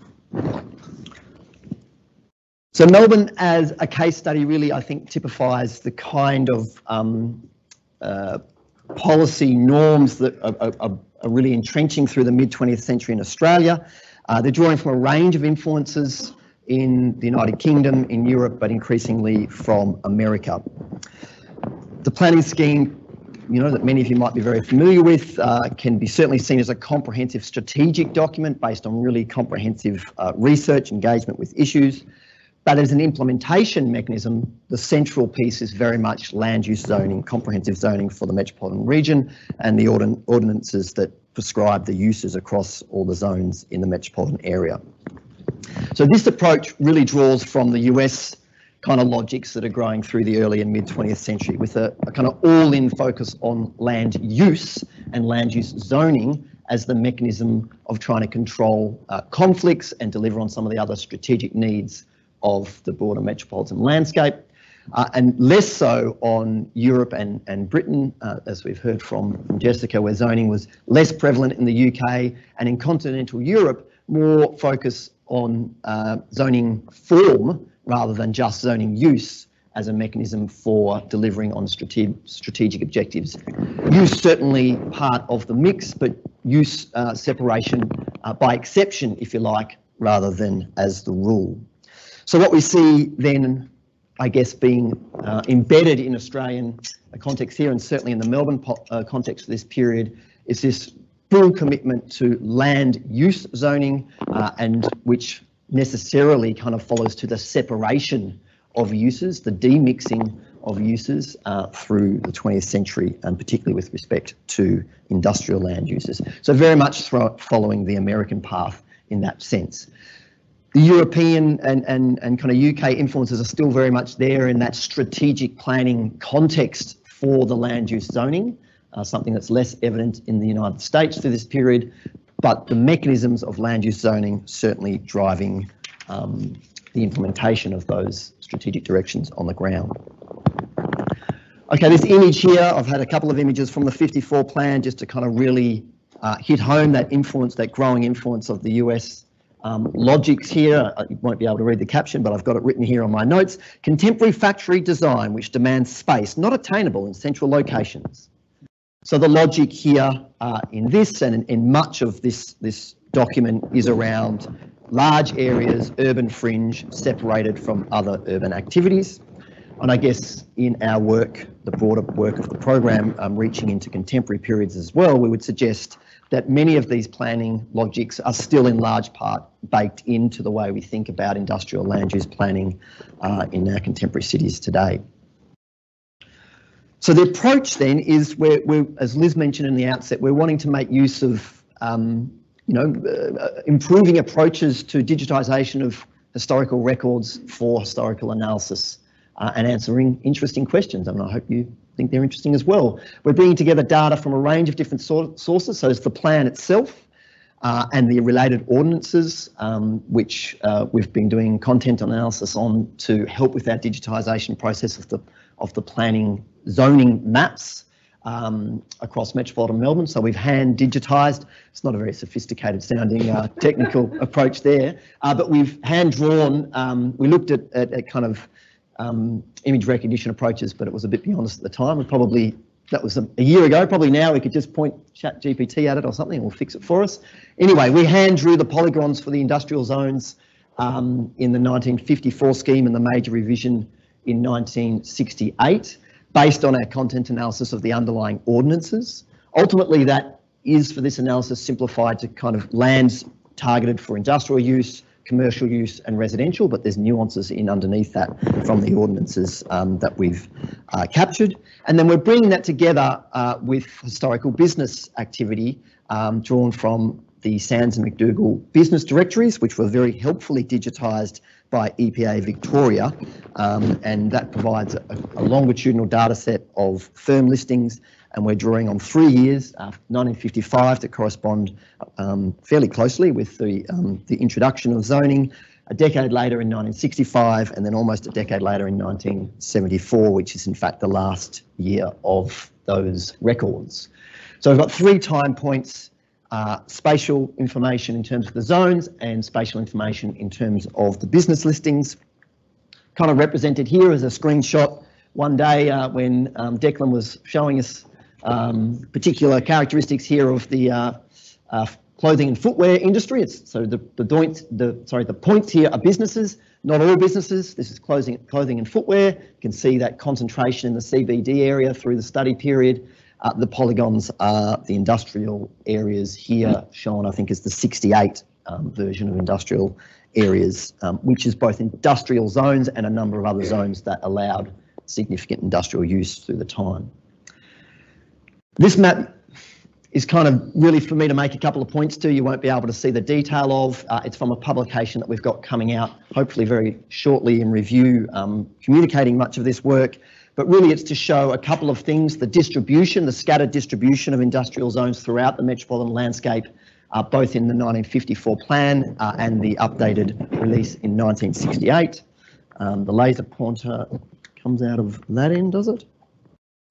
S3: So Melbourne as a case study really, I think, typifies the kind of um, uh, policy norms that are, are, are, really entrenching through the mid-20th century in Australia. Uh, they're drawing from a range of influences in the United Kingdom, in Europe, but increasingly from America. The planning scheme you know, that many of you might be very familiar with, uh, can be certainly seen as a comprehensive strategic document based on really comprehensive uh, research, engagement with issues. But as an implementation mechanism, the central piece is very much land use zoning, comprehensive zoning for the metropolitan region and the ordin ordinances that prescribe the uses across all the zones in the metropolitan area. So this approach really draws from the US kind of logics that are growing through the early and mid 20th century with a, a kind of all in focus on land use and land use zoning as the mechanism of trying to control uh, conflicts and deliver on some of the other strategic needs of the broader metropolitan landscape. Uh, and less so on Europe and, and Britain, uh, as we've heard from, from Jessica, where zoning was less prevalent in the UK, and in continental Europe, more focus on uh, zoning form rather than just zoning use as a mechanism for delivering on strate strategic objectives. Use certainly part of the mix, but use uh, separation uh, by exception, if you like, rather than as the rule. So what we see then, I guess, being uh, embedded in Australian context here, and certainly in the Melbourne uh, context for this period, is this full commitment to land use zoning, uh, and which necessarily kind of follows to the separation of uses, the demixing of uses uh, through the 20th century, and particularly with respect to industrial land uses. So very much following the American path in that sense. The European and, and, and kind of UK influences are still very much there in that strategic planning context for the land use zoning. uh, something that's less evident in the United States through this period, but the mechanisms of land use zoning certainly driving um, the implementation of those strategic directions on the ground. Okay, this image here, I've had a couple of images from the 54 plan just to kind of really uh, hit home that influence, that growing influence of the US um, logics here. Uh, you won't be able to read the caption, but I've got it written here on my notes. Contemporary factory design, which demands space, not attainable in central locations. So the logic here uh, in this and in, in much of this, this document is around large areas, urban fringe, separated from other urban activities. And I guess in our work, the broader work of the program, um, reaching into contemporary periods as well, we would suggest that many of these planning logics are still in large part baked into the way we think about industrial land use planning uh, in our contemporary cities today. So the approach then is, we're, as Liz mentioned in the outset, we're wanting to make use of um, you know, uh, improving approaches to digitisation of historical records for historical analysis uh, and answering interesting questions. And I hope you think they're interesting as well. We're bringing together data from a range of different sources. So it's the plan itself uh, and the related ordinances, um, which uh, we've been doing content analysis on to help with our digitisation process of the of the planning zoning maps um, across metropolitan Melbourne. So we've hand digitised. It's not a very sophisticated sounding uh, technical approach there, uh, but we've hand drawn. Um, we looked at, at, at kind of um, image recognition approaches, but it was a bit beyond us at the time. We probably that was a, a, year ago. Probably now we could just point Chat GPT at it or something, and we'll fix it for us. Anyway, we hand drew the polygons for the industrial zones um, in the 1954 scheme and the major revision in 1968 based on our content analysis of the underlying ordinances. Ultimately, that is for this analysis simplified to kind of lands targeted for industrial use, commercial use and residential, but there's nuances in underneath that from the ordinances um, that we've uh, captured. And then we're bringing that together uh, with historical business activity um, drawn from the Sands and McDougall business directories, which were very helpfully digitised by EPA Victoria, um, and that provides a, a, longitudinal data set of firm listings, and we're drawing on three years, uh, 1955 to correspond um, fairly closely with the, um, the introduction of zoning, a decade later in 1965, and then almost a decade later in 1974, which is in fact the last year of those records. So we've got three time points uh, spatial information in terms of the zones and spatial information in terms of the business listings. Kind of represented here as a screenshot one day uh, when um, Declan was showing us um, particular characteristics here of the uh, uh clothing and footwear industry. It's, so the the, doint, the sorry the points here are businesses, not all businesses. This is clothing clothing and footwear. You can see that concentration in the CBD area through the study period. Uh, the polygons are the industrial areas here shown, I think, is the 68 um, version of industrial areas, um, which is both industrial zones and a number of other zones that allowed significant industrial use through the time. This map is kind of really for me to make a couple of points to. You won't be able to see the detail of. Uh, it's from a publication that we've got coming out, hopefully very shortly in review, um, communicating much of this work but really it's to show a couple of things, the distribution, the scattered distribution of industrial zones throughout the metropolitan landscape, uh, both in the 1954 plan uh, and the updated release in 1968. Um, the laser pointer comes out of that end, does it?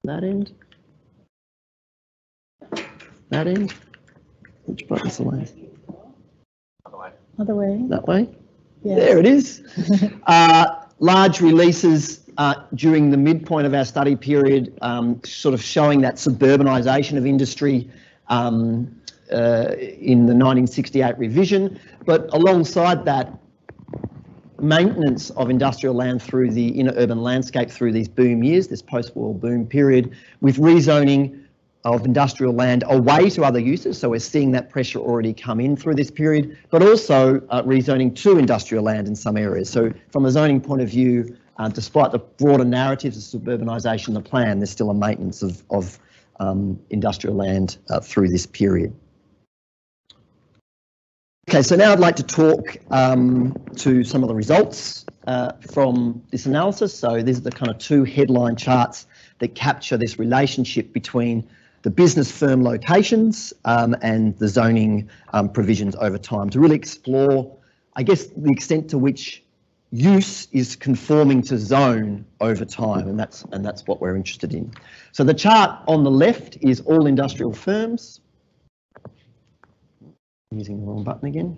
S3: That end? That end? Which button's the laser?
S2: Other way. Other way.
S3: That way? Yes. There it is. uh, large releases uh, during the midpoint of our study period, um, sort of showing that suburbanisation of industry um, uh, in the 1968 revision. But alongside that, maintenance of industrial land through the inner urban landscape through these boom years, this post-war boom period, with rezoning of industrial land away to other uses. So we're seeing that pressure already come in through this period, but also uh, rezoning to industrial land in some areas. So from a zoning point of view, uh, despite the broader narratives of suburbanisation, the plan, there's still a maintenance of, of um, industrial land uh, through this period. Okay, so now I'd like to talk um, to some of the results uh, from this analysis. So these are the kind of two headline charts that capture this relationship between the business firm locations um, and the zoning um, provisions over time to really explore, I guess, the extent to which use is conforming to zone over time, and that's and that's what we're interested in. So the chart on the left is all industrial firms. Using the wrong button again.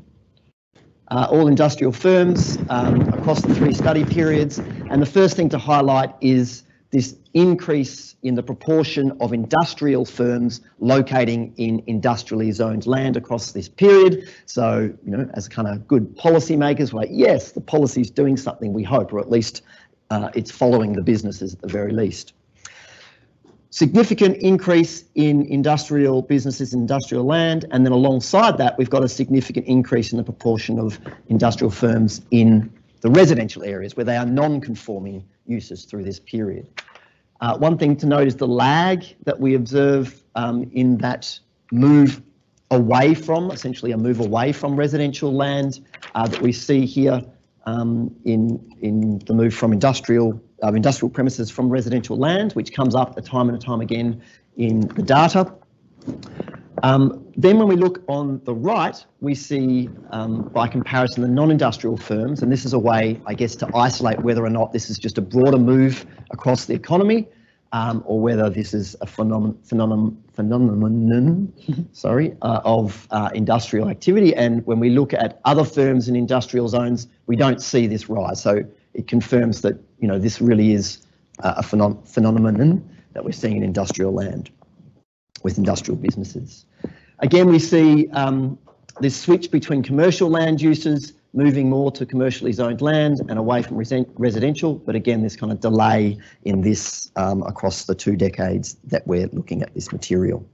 S3: Uh, all industrial firms um, across the three study periods, and the first thing to highlight is this increase in the proportion of industrial firms locating in industrially zoned land across this period. So, you know, as kind of good policymakers, we're like, yes, the policy is doing something, we hope, or at least uh, it's following the businesses at the very least. Significant increase in industrial businesses, industrial land, and then alongside that, we've got a significant increase in the proportion of industrial firms in the residential areas where they are non-conforming uses through this period. Uh, one thing to note is the lag that we observe um, in that move away from, essentially a move away from residential land uh, that we see here um, in, in the move from industrial, uh, industrial premises from residential land, which comes up a time and a time again in the data. Um, then when we look on the right, we see um, by comparison the non-industrial firms, and this is a way, I guess, to isolate whether or not this is just a broader move across the economy um, or whether this is a phenomenon, phenomenon, phenomenon sorry, uh, of uh, industrial activity. And when we look at other firms in industrial zones, we don't see this rise. So it confirms that, you know, this really is uh, a phenom phenomenon that we're seeing in industrial land with industrial businesses. Again, we see um, this switch between commercial land uses moving more to commercially zoned land and away from residential, but again, this kind of delay in this um, across the two decades that we're looking at this material.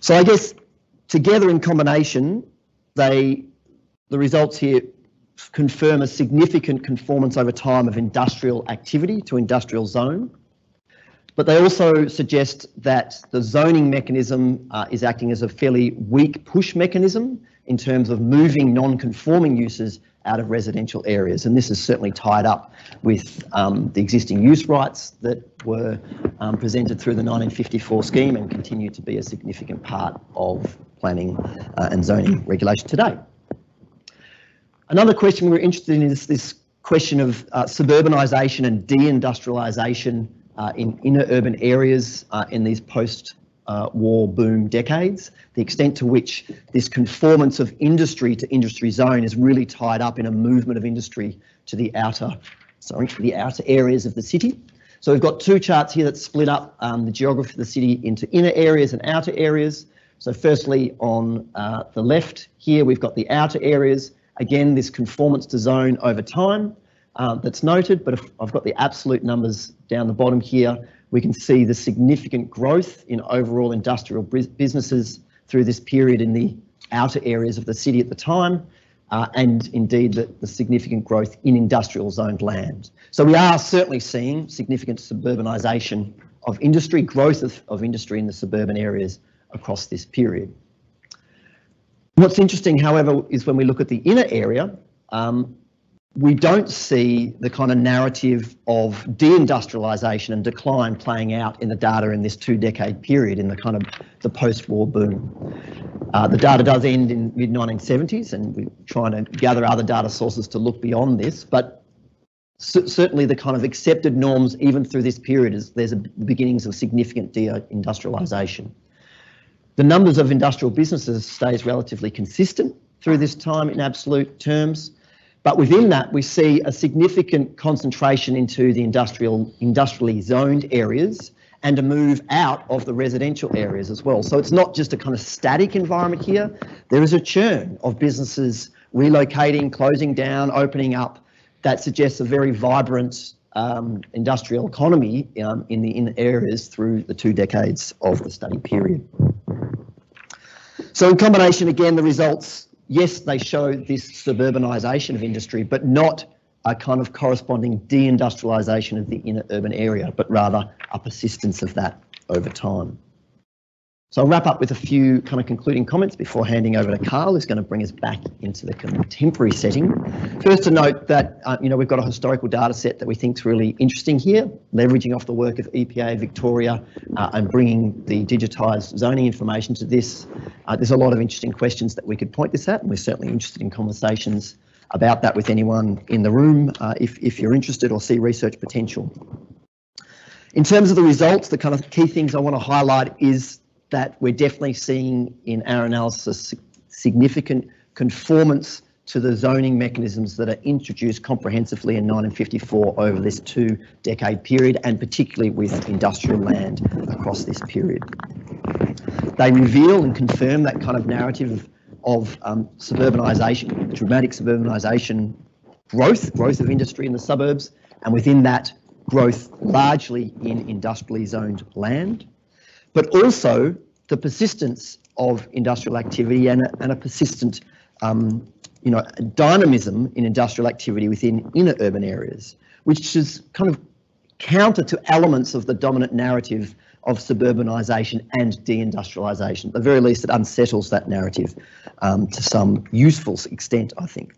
S3: So I guess together in combination, they the results here confirm a significant conformance over time of industrial activity to industrial zone but they also suggest that the zoning mechanism uh, is acting as a fairly weak push mechanism in terms of moving non-conforming uses out of residential areas. And this is certainly tied up with um, the existing use rights that were um, presented through the 1954 scheme and continue to be a significant part of planning uh, and zoning regulation today. Another question we are interested in is this question of uh, suburbanisation and deindustrialisation uh, in inner urban areas uh, in these post uh, war boom decades, the extent to which this conformance of industry to industry zone is really tied up in a movement of industry to the outer, sorry, the outer areas of the city. So we've got two charts here that split up um, the geography of the city into inner areas and outer areas. So firstly, on uh, the left here, we've got the outer areas. Again, this conformance to zone over time uh, that's noted, but if I've got the absolute numbers down the bottom here, we can see the significant growth in overall industrial businesses through this period in the outer areas of the city at the time, uh, and indeed the, the, significant growth in industrial zoned land. So we are certainly seeing significant suburbanisation of industry, growth of, of industry in the suburban areas across this period. What's interesting, however, is when we look at the inner area, um, we don't see the kind of narrative of deindustrialisation and decline playing out in the data in this two-decade period in the kind of the post-war boom. Uh, the data does end in mid-1970s, and we're trying to gather other data sources to look beyond this, but certainly the kind of accepted norms even through this period is there's a, beginnings of significant deindustrialisation. The numbers of industrial businesses stays relatively consistent through this time in absolute terms. But within that, we see a significant concentration into the industrial, industrially zoned areas and a move out of the residential areas as well. So it's not just a kind of static environment here. There is a churn of businesses relocating, closing down, opening up. That suggests a very vibrant um, industrial economy um, in the in areas through the two decades of the study period. So in combination, again, the results yes, they show this suburbanisation of industry, but not a kind of corresponding deindustrialisation of the inner urban area, but rather a persistence of that over time. So I'll wrap up with a few kind of concluding comments before handing over to Carl, who's going to bring us back into the contemporary setting. First to note that, uh, you know, we've got a historical data set that we think is really interesting here, leveraging off the work of EPA Victoria uh, and bringing the digitised zoning information to this. Uh, there's a lot of interesting questions that we could point this at, and we're certainly interested in conversations about that with anyone in the room uh, if, if you're interested or see research potential. In terms of the results, the kind of key things I want to highlight is that we're definitely seeing in our analysis significant conformance to the zoning mechanisms that are introduced comprehensively in 1954 over this two decade period and particularly with industrial land across this period. They reveal and confirm that kind of narrative of um, suburbanisation, dramatic suburbanisation growth, growth of industry in the suburbs, and within that growth largely in industrially zoned land but also the persistence of industrial activity and a, and a persistent um, you know, dynamism in industrial activity within inner urban areas, which is kind of counter to elements of the dominant narrative of suburbanisation and deindustrialisation. At the very least, it unsettles that narrative um, to some useful extent, I think.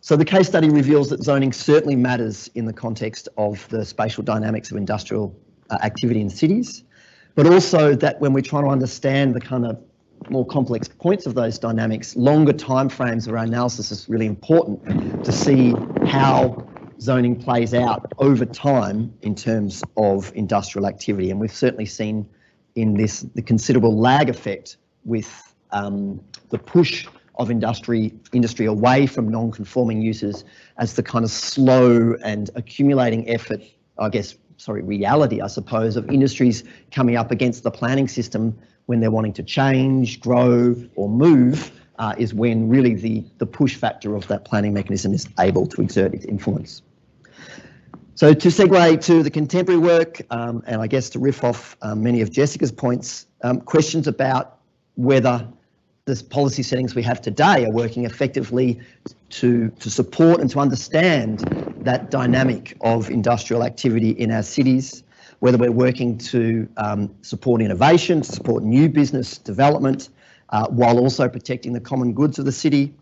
S3: So the case study reveals that zoning certainly matters in the context of the spatial dynamics of industrial uh, activity in cities but also that when we're trying to understand the kind of more complex points of those dynamics, longer timeframes of our analysis is really important to see how zoning plays out over time in terms of industrial activity. And we've certainly seen in this the considerable lag effect with um, the push of industry industry away from non-conforming uses as the kind of slow and accumulating effort, I guess, sorry, reality, I suppose, of industries coming up against the planning system when they're wanting to change, grow, or move, uh, is when really the, the push factor of that planning mechanism is able to exert its influence. So to segue to the contemporary work, um, and I guess to riff off um, many of Jessica's points, um, questions about whether the policy settings we have today are working effectively to, to support and to understand that dynamic of industrial activity in our cities, whether we're working to um, support innovation, to support new business development, uh, while also protecting the common goods of the city,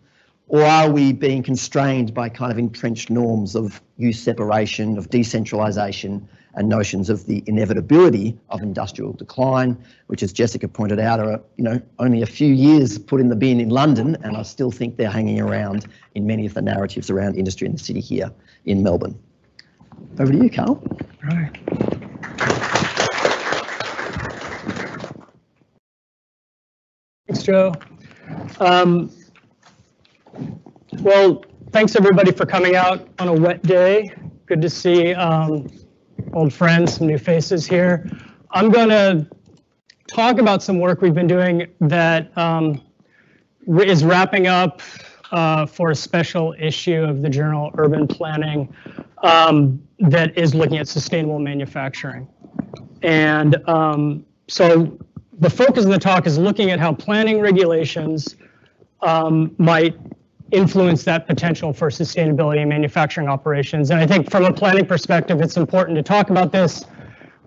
S3: or are we being constrained by kind of entrenched norms of use separation, of decentralisation, and notions of the inevitability of industrial decline, which, as Jessica pointed out, are you know only a few years put in the bin in London, and I still think they're hanging around in many of the narratives around industry in the city here in Melbourne. Over to you, Carl.
S4: Right. Thanks, Joe. Um, well, thanks everybody for coming out on a wet day. Good to see um, old friends, some new faces here. I'm going to talk about some work we've been doing that um, is wrapping up uh, for a special issue of the journal Urban Planning um, that is looking at sustainable manufacturing. And um, so the focus of the talk is looking at how planning regulations um, might influence that potential for sustainability in manufacturing operations. And I think from a planning perspective, it's important to talk about this.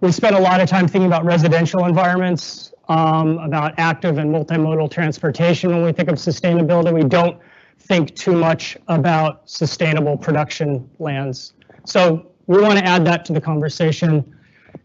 S4: We spent a lot of time thinking about residential environments, um, about active and multimodal transportation. When we think of sustainability, we don't think too much about sustainable production lands. So we want to add that to the conversation.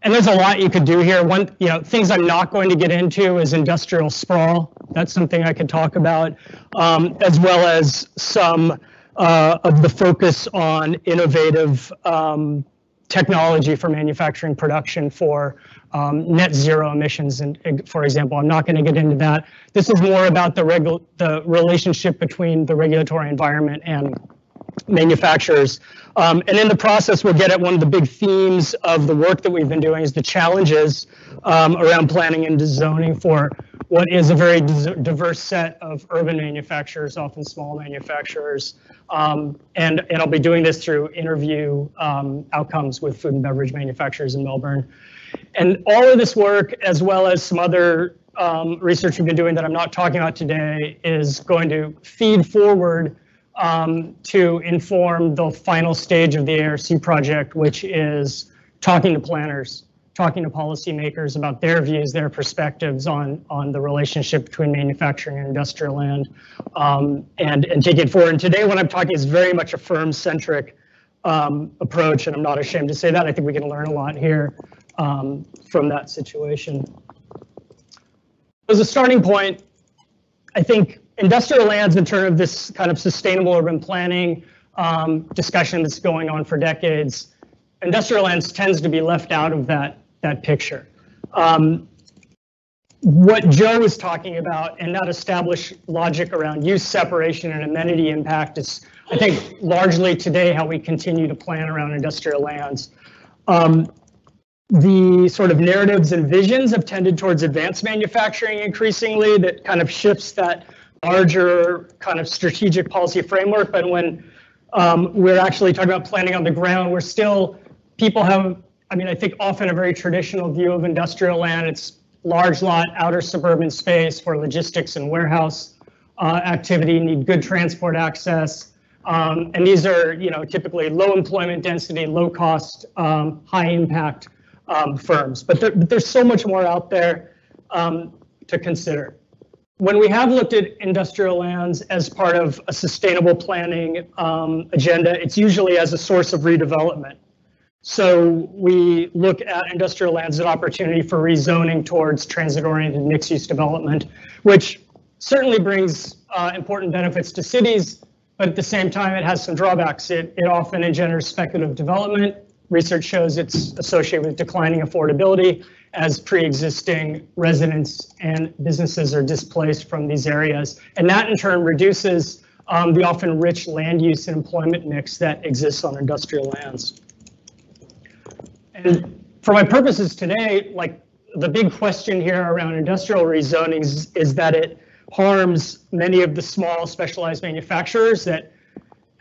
S4: And there's a lot you could do here. One, you know, things I'm not going to get into is industrial sprawl. That's something I could talk about, um, as well as some uh, of the focus on innovative um, technology for manufacturing production for um, net zero emissions. And for example, I'm not going to get into that. This is more about the, regu the relationship between the regulatory environment and manufacturers. Um, and in the process, we'll get at one of the big themes of the work that we've been doing is the challenges um, around planning and zoning for what is a very diverse set of urban manufacturers, often small manufacturers. Um, and, and I'll be doing this through interview um, outcomes with food and beverage manufacturers in Melbourne. And all of this work, as well as some other um, research we've been doing that I'm not talking about today, is going to feed forward um, to inform the final stage of the ARC project, which is talking to planners talking to policymakers about their views, their perspectives on, on the relationship between manufacturing and industrial land, um, and, and take it forward. And today what I'm talking is very much a firm-centric um, approach, and I'm not ashamed to say that. I think we can learn a lot here um, from that situation. As a starting point, I think industrial lands in terms of this kind of sustainable urban planning um, discussion that's going on for decades, industrial lands tends to be left out of that, that picture. Um, what Joe was talking about and that established logic around use separation and amenity impact is, I think, largely today how we continue to plan around industrial lands. Um, the sort of narratives and visions have tended towards advanced manufacturing increasingly that kind of shifts that larger kind of strategic policy framework. But when um, we're actually talking about planning on the ground, we're still, people have, I mean, I think often a very traditional view of industrial land. It's large lot, outer suburban space for logistics and warehouse uh, activity, need good transport access. Um, and these are, you know, typically low employment density, low cost, um, high impact um, firms. But, there, but, there's so much more out there um, to consider. When we have looked at industrial lands as part of a sustainable planning um, agenda, it's usually as a source of redevelopment. So we look at industrial lands as an opportunity for rezoning towards transit-oriented mixed-use development, which certainly brings uh, important benefits to cities, but at the same time, it has some drawbacks. It, it often engenders speculative development. Research shows it's associated with declining affordability as pre-existing residents and businesses are displaced from these areas. And that in turn reduces um, the often rich land use and employment mix that exists on industrial lands. And for my purposes today, like the big question here around industrial rezoning is, is that it harms many of the small specialized manufacturers that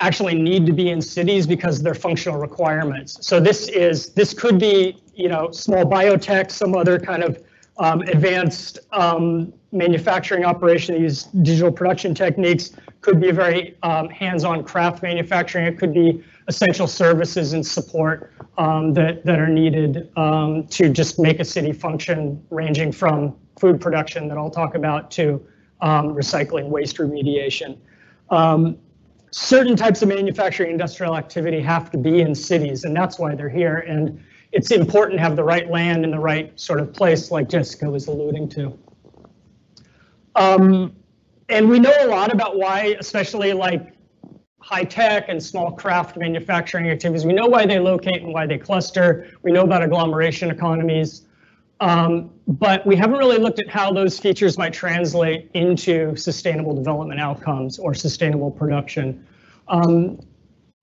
S4: actually need to be in cities because of their functional requirements. So this is this could be you know small biotech, some other kind of um, advanced um, manufacturing operation, that use digital production techniques, could be a very um, hands-on craft manufacturing. It could be essential services and support um, that, that are needed um, to just make a city function, ranging from food production that I'll talk about to um, recycling, waste remediation. Um, certain types of manufacturing industrial activity have to be in cities, and that's why they're here. And it's important to have the right land in the right sort of place, like Jessica was alluding to. Um, and we know a lot about why, especially like high tech and small craft manufacturing activities. We know why they locate and why they cluster. We know about agglomeration economies. Um, but we haven't really looked at how those features might translate into sustainable development outcomes or sustainable production. Um,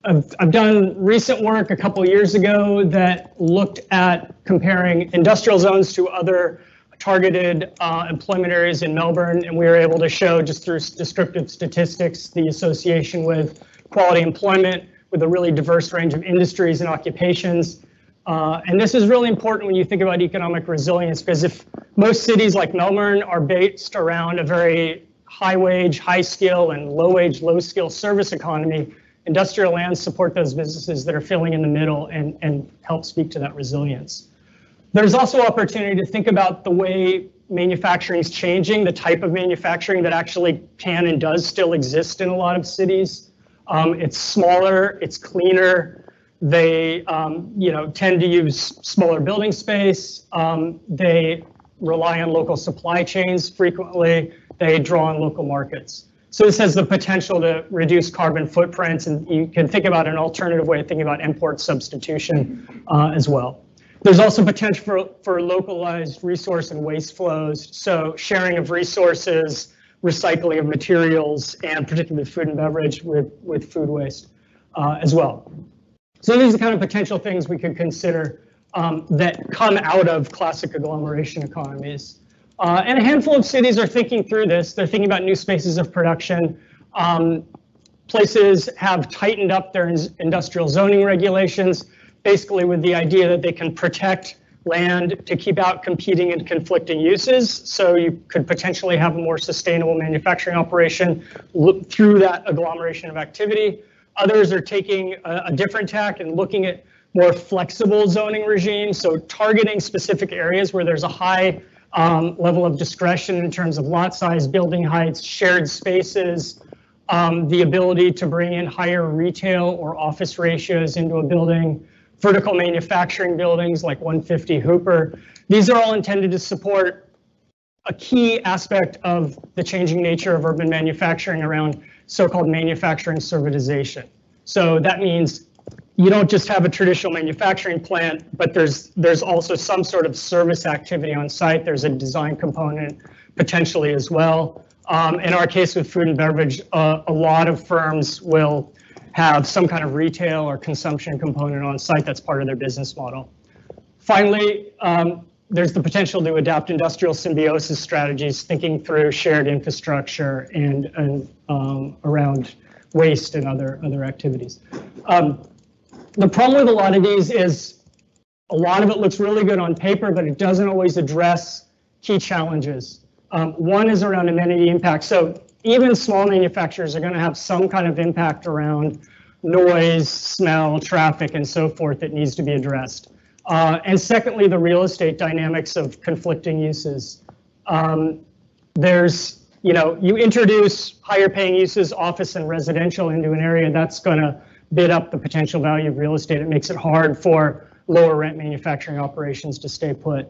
S4: I've, I've done recent work a couple years ago that looked at comparing industrial zones to other targeted uh, employment areas in Melbourne, and we were able to show just through descriptive statistics the association with quality employment with a really diverse range of industries and occupations. Uh, and this is really important when you think about economic resilience, because if most cities like Melbourne are based around a very high wage, high skill, and low wage, low skill service economy, industrial lands support those businesses that are filling in the middle and, and help speak to that resilience. There's also opportunity to think about the way manufacturing is changing, the type of manufacturing that actually can and does still exist in a lot of cities. Um, it's smaller, it's cleaner. They, um, you know, tend to use smaller building space. Um, they rely on local supply chains frequently. They draw on local markets. So this has the potential to reduce carbon footprints, and you can think about an alternative way of thinking about import substitution uh, as well. There's also potential for, for localized resource and waste flows. So sharing of resources, recycling of materials, and particularly food and beverage with, with food waste uh, as well. So these are the kind of potential things we could consider um, that come out of classic agglomeration economies. Uh, and a handful of cities are thinking through this. They're thinking about new spaces of production. Um, places have tightened up their industrial zoning regulations, basically with the idea that they can protect land to keep out competing and conflicting uses. So you could potentially have a more sustainable manufacturing operation through that agglomeration of activity. Others are taking a, a different tack and looking at more flexible zoning regimes, so targeting specific areas where there's a high um, level of discretion in terms of lot size, building heights, shared spaces, um, the ability to bring in higher retail or office ratios into a building, vertical manufacturing buildings like 150 Hooper. These are all intended to support a key aspect of the changing nature of urban manufacturing around so-called manufacturing servitization. So that means you don't just have a traditional manufacturing plant, but there's there's also some sort of service activity on site. There's a design component potentially as well. Um, in our case with food and beverage, uh, a lot of firms will have some kind of retail or consumption component on site that's part of their business model. Finally, um, there's the potential to adopt industrial symbiosis strategies, thinking through shared infrastructure and, and um, around waste and other, other activities. Um, the problem with a lot of these is a lot of it looks really good on paper, but it doesn't always address key challenges. Um, one is around amenity impact. So even small manufacturers are going to have some kind of impact around noise, smell, traffic, and so forth that needs to be addressed. Uh, and secondly, the real estate dynamics of conflicting uses. Um, there's, you know, you introduce higher paying uses, office and residential into an area, that's going to bid up the potential value of real estate. It makes it hard for lower rent manufacturing operations to stay put.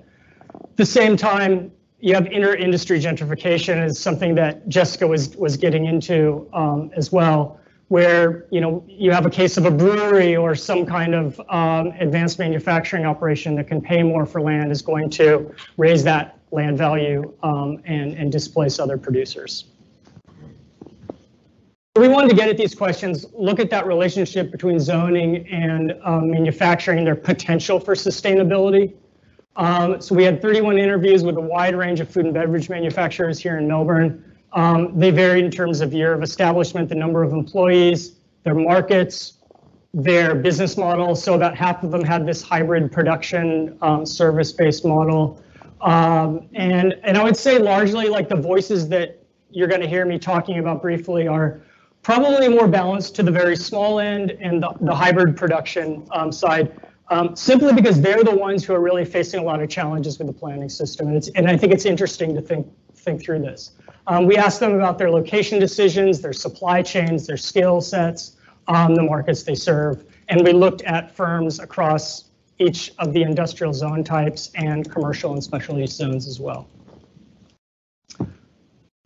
S4: At the same time, you have inter-industry gentrification is something that Jessica was was getting into um, as well where you know you have a case of a brewery or some kind of um, advanced manufacturing operation that can pay more for land is going to raise that land value um, and, and displace other producers. We wanted to get at these questions, look at that relationship between zoning and um, manufacturing, their potential for sustainability. Um, so we had 31 interviews with a wide range of food and beverage manufacturers here in Melbourne. Um, they vary in terms of year of establishment, the number of employees, their markets, their business model. So about half of them had this hybrid production um, service-based model. Um, and, and I would say largely like the voices that you're going to hear me talking about briefly are probably more balanced to the very small end and the, the hybrid production um, side. Um, simply because they're the ones who are really facing a lot of challenges with the planning system. And, it's, and I think it's interesting to think, think through this. Um, we asked them about their location decisions, their supply chains, their skill sets, um, the markets they serve, and we looked at firms across each of the industrial zone types and commercial and specialty zones as well.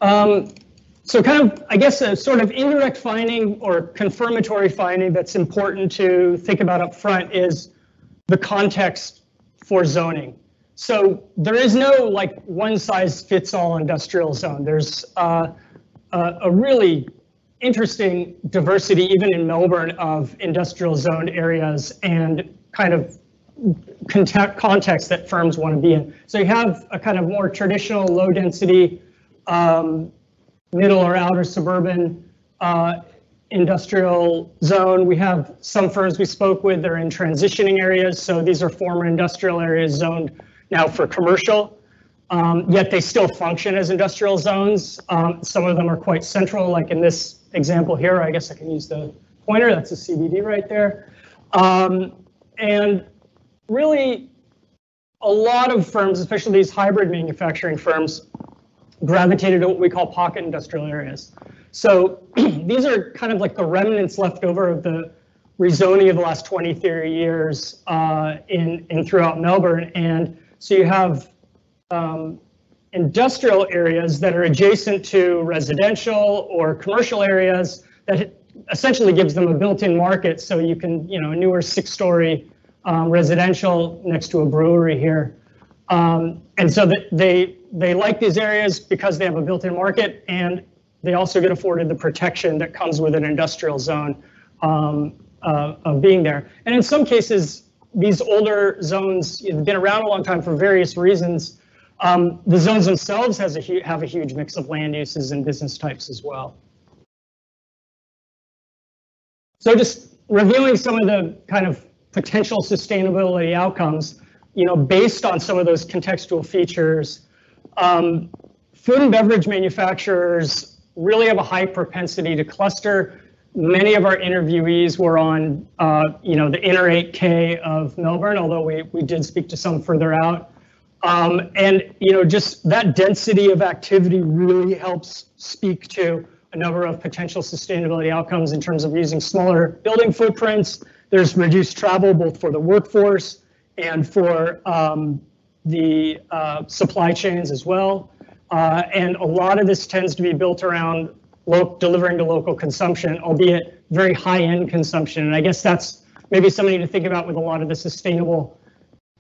S4: Um, so kind of, I guess, a sort of indirect finding or confirmatory finding that's important to think about up front is the context for zoning. So there is no like one size fits all industrial zone. There's uh, a, a really interesting diversity, even in Melbourne, of industrial zoned areas and kind of context that firms want to be in. So you have a kind of more traditional low density, um, middle or outer suburban uh, industrial zone. We have some firms we spoke with, they're in transitioning areas. So these are former industrial areas zoned now for commercial, um, yet they still function as industrial zones. Um, some of them are quite central, like in this example here, I guess I can use the pointer, that's a CBD right there. Um, and really, a lot of firms, especially these hybrid manufacturing firms, gravitated to what we call pocket industrial areas. So these are kind of like the remnants left over of the rezoning of the last 20, 30 years uh, in, in throughout Melbourne. And so you have um, industrial areas that are adjacent to residential or commercial areas that essentially gives them a built-in market. So you can, you know, a newer six-story um, residential next to a brewery here. Um, and so that they they like these areas because they have a built-in market and they also get afforded the protection that comes with an industrial zone um, uh, of being there. And in some cases, these older zones have been around a long time for various reasons. Um, the zones themselves has a have a huge mix of land uses and business types as well. So just reviewing some of the kind of potential sustainability outcomes, you know, based on some of those contextual features, um, food and beverage manufacturers really have a high propensity to cluster many of our interviewees were on, uh, you know, the inner 8K of Melbourne, although we, we did speak to some further out. Um, and, you know, just that density of activity really helps speak to a number of potential sustainability outcomes in terms of using smaller building footprints. There's reduced travel both for the workforce and for um, the uh, supply chains as well. Uh, and a lot of this tends to be built around delivering to local consumption, albeit very high-end consumption. And I guess that's maybe something to think about with a lot of the sustainable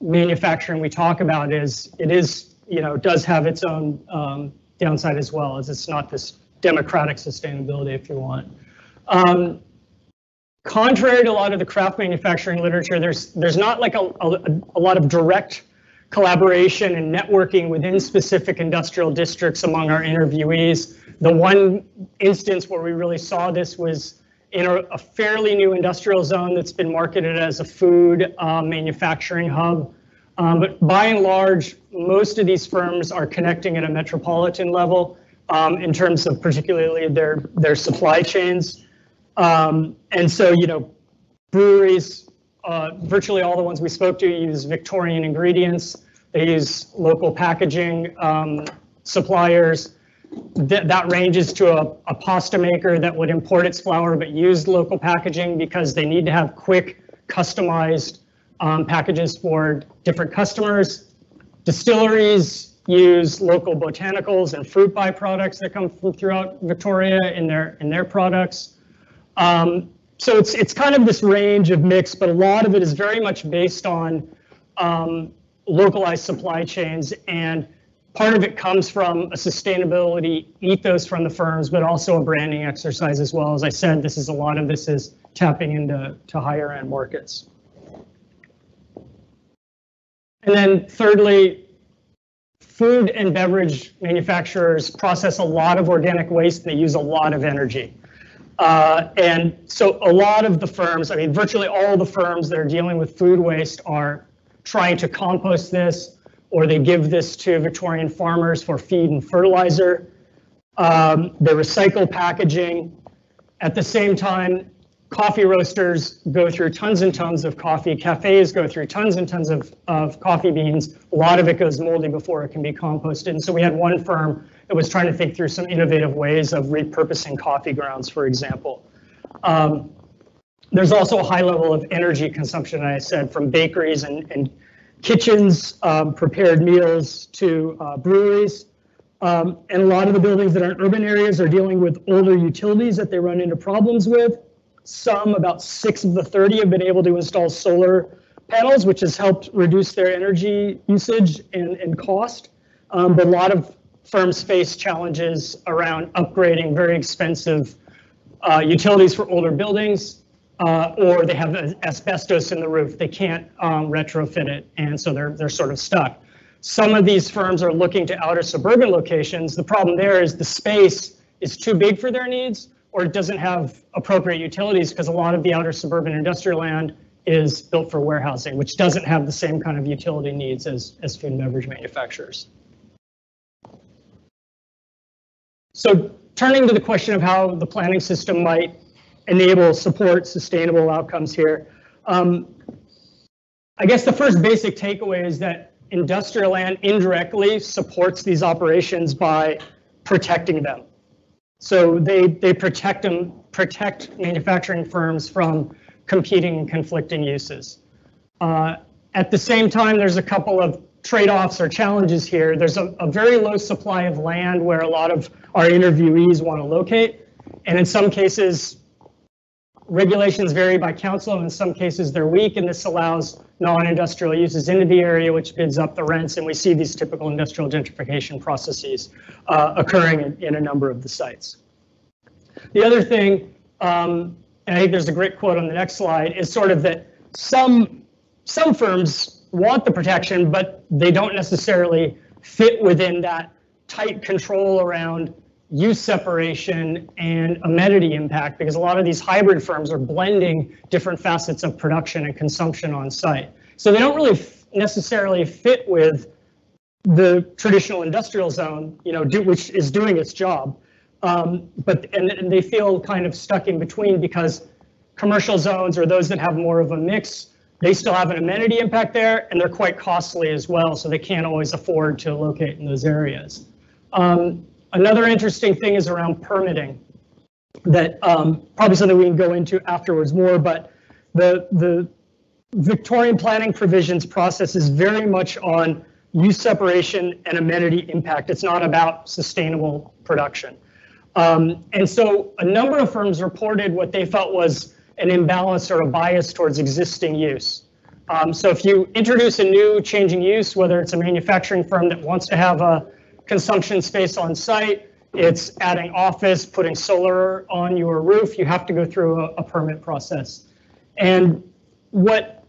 S4: manufacturing we talk about is it is, you know, does have its own um, downside as well, as it's not this democratic sustainability, if you want. Um, contrary to a lot of the craft manufacturing literature, there's there's not like a, a, a lot of direct collaboration and networking within specific industrial districts among our interviewees. The one instance where we really saw this was in a, a fairly new industrial zone that's been marketed as a food uh, manufacturing hub. Um, but by and large, most of these firms are connecting at a metropolitan level um, in terms of particularly their, their supply chains. Um, and so, you know, breweries, uh, virtually all the ones we spoke to use Victorian ingredients. They use local packaging um, suppliers. That, that ranges to a, a pasta maker that would import its flour but use local packaging because they need to have quick, customized um, packages for different customers. Distilleries use local botanicals and fruit byproducts that come from throughout Victoria in their in their products. Um, so it's it's kind of this range of mix, but a lot of it is very much based on um, localized supply chains, and part of it comes from a sustainability ethos from the firms, but also a branding exercise as well. As I said, this is a lot of this is tapping into to higher end markets. And then thirdly, food and beverage manufacturers process a lot of organic waste and they use a lot of energy. Uh, and so a lot of the firms, I mean, virtually all the firms that are dealing with food waste are trying to compost this or they give this to Victorian farmers for feed and fertilizer. Um, they recycle packaging. At the same time, coffee roasters go through tons and tons of coffee. Cafes go through tons and tons of, of coffee beans. A lot of it goes moldy before it can be composted. And so we had one firm that was trying to think through some innovative ways of repurposing coffee grounds, for example. Um, there's also a high level of energy consumption, I said, from bakeries and, and kitchens, um, prepared meals to uh, breweries. Um, and a lot of the buildings that are in urban areas are dealing with older utilities that they run into problems with. Some, about six of the 30, have been able to install solar panels, which has helped reduce their energy usage and, and cost. Um, but a lot of firms face challenges around upgrading very expensive uh, utilities for older buildings, uh, or they have asbestos in the roof. They can't um, retrofit it, and so they're they're sort of stuck. Some of these firms are looking to outer suburban locations. The problem there is the space is too big for their needs, or it doesn't have appropriate utilities because a lot of the outer suburban industrial land is built for warehousing, which doesn't have the same kind of utility needs as, as food and beverage manufacturers. So turning to the question of how the planning system might enable, support sustainable outcomes here, um, I guess the first basic takeaway is that industrial land indirectly supports these operations by protecting them. So they, they protect them, protect manufacturing firms from competing and conflicting uses. Uh, at the same time, there's a couple of trade-offs or challenges here. There's a, a, very low supply of land where a lot of our interviewees want to locate. And in some cases, regulations vary by council, and in some cases they're weak, and this allows non-industrial uses into the area, which bids up the rents, and we see these typical industrial gentrification processes uh, occurring in, in, a number of the sites. The other thing, um, and I think there's a great quote on the next slide, is sort of that some some firms want the protection, but they don't necessarily fit within that tight control around use separation and amenity impact because a lot of these hybrid firms are blending different facets of production and consumption on site. So they don't really necessarily fit with the traditional industrial zone, you know, do, which is doing its job. Um, But, and and they feel kind of stuck in between because commercial zones or those that have more of a mix, they still have an amenity impact there and they're quite costly as well, so they can't always afford to locate in those areas. Um, Another interesting thing is around permitting that um, probably something we can go into afterwards more, but the, the Victorian planning provisions process is very much on use separation and amenity impact. It's not about sustainable production. Um, and so a number of firms reported what they felt was an imbalance or a bias towards existing use. Um, so if you introduce a new changing use, whether it's a manufacturing firm that wants to have a consumption space on site, it's adding office, putting solar on your roof, you have to go through a, a permit process. And what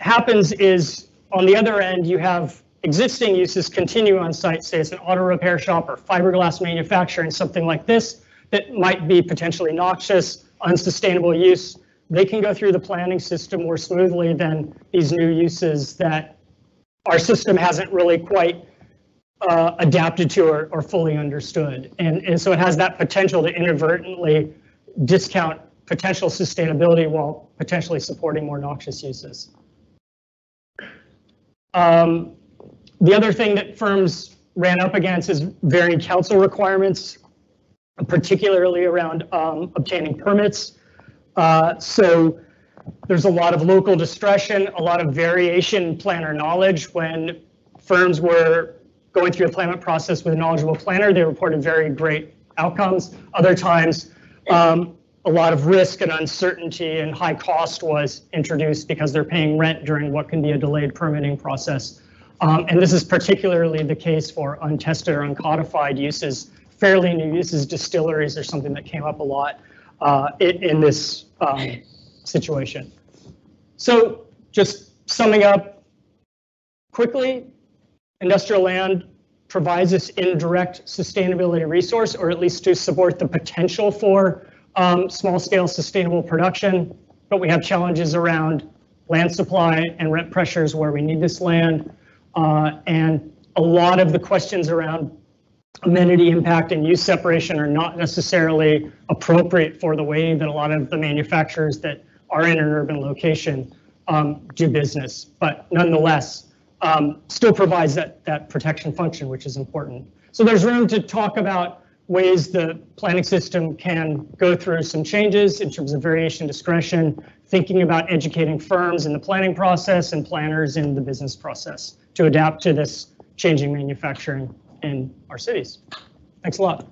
S4: happens is on the other end, you have existing uses continue on site, say it's an auto repair shop or fiberglass manufacturing, something like this, that might be potentially noxious, unsustainable use. They can go through the planning system more smoothly than these new uses that our system hasn't really quite uh, adapted to or, or fully understood. And, and so it has that potential to inadvertently discount potential sustainability while potentially supporting more noxious uses. Um, the other thing that firms ran up against is varying council requirements, particularly around um, obtaining permits. Uh, so there's a lot of local discretion, a lot of variation planner knowledge. When firms were going through a planning process with a knowledgeable planner, they reported very great outcomes. Other times, um, a lot of risk and uncertainty and high cost was introduced because they're paying rent during what can be a delayed permitting process. Um, and this is particularly the case for untested or uncodified uses, fairly new uses, distilleries or something that came up a lot uh, in, in, this um, situation. So just summing up quickly, industrial land provides this indirect sustainability resource, or at least to support the potential for um, small scale sustainable production. But we have challenges around land supply and rent pressures where we need this land. Uh, and a lot of the questions around amenity impact and use separation are not necessarily appropriate for the way that a lot of the manufacturers that are in an urban location um, do business. But nonetheless, um, still provides that, that protection function, which is important. So there's room to talk about ways the planning system can go through some changes in terms of variation discretion, thinking about educating firms in the planning process and planners in the business process to adapt to this changing manufacturing in our cities. Thanks a lot.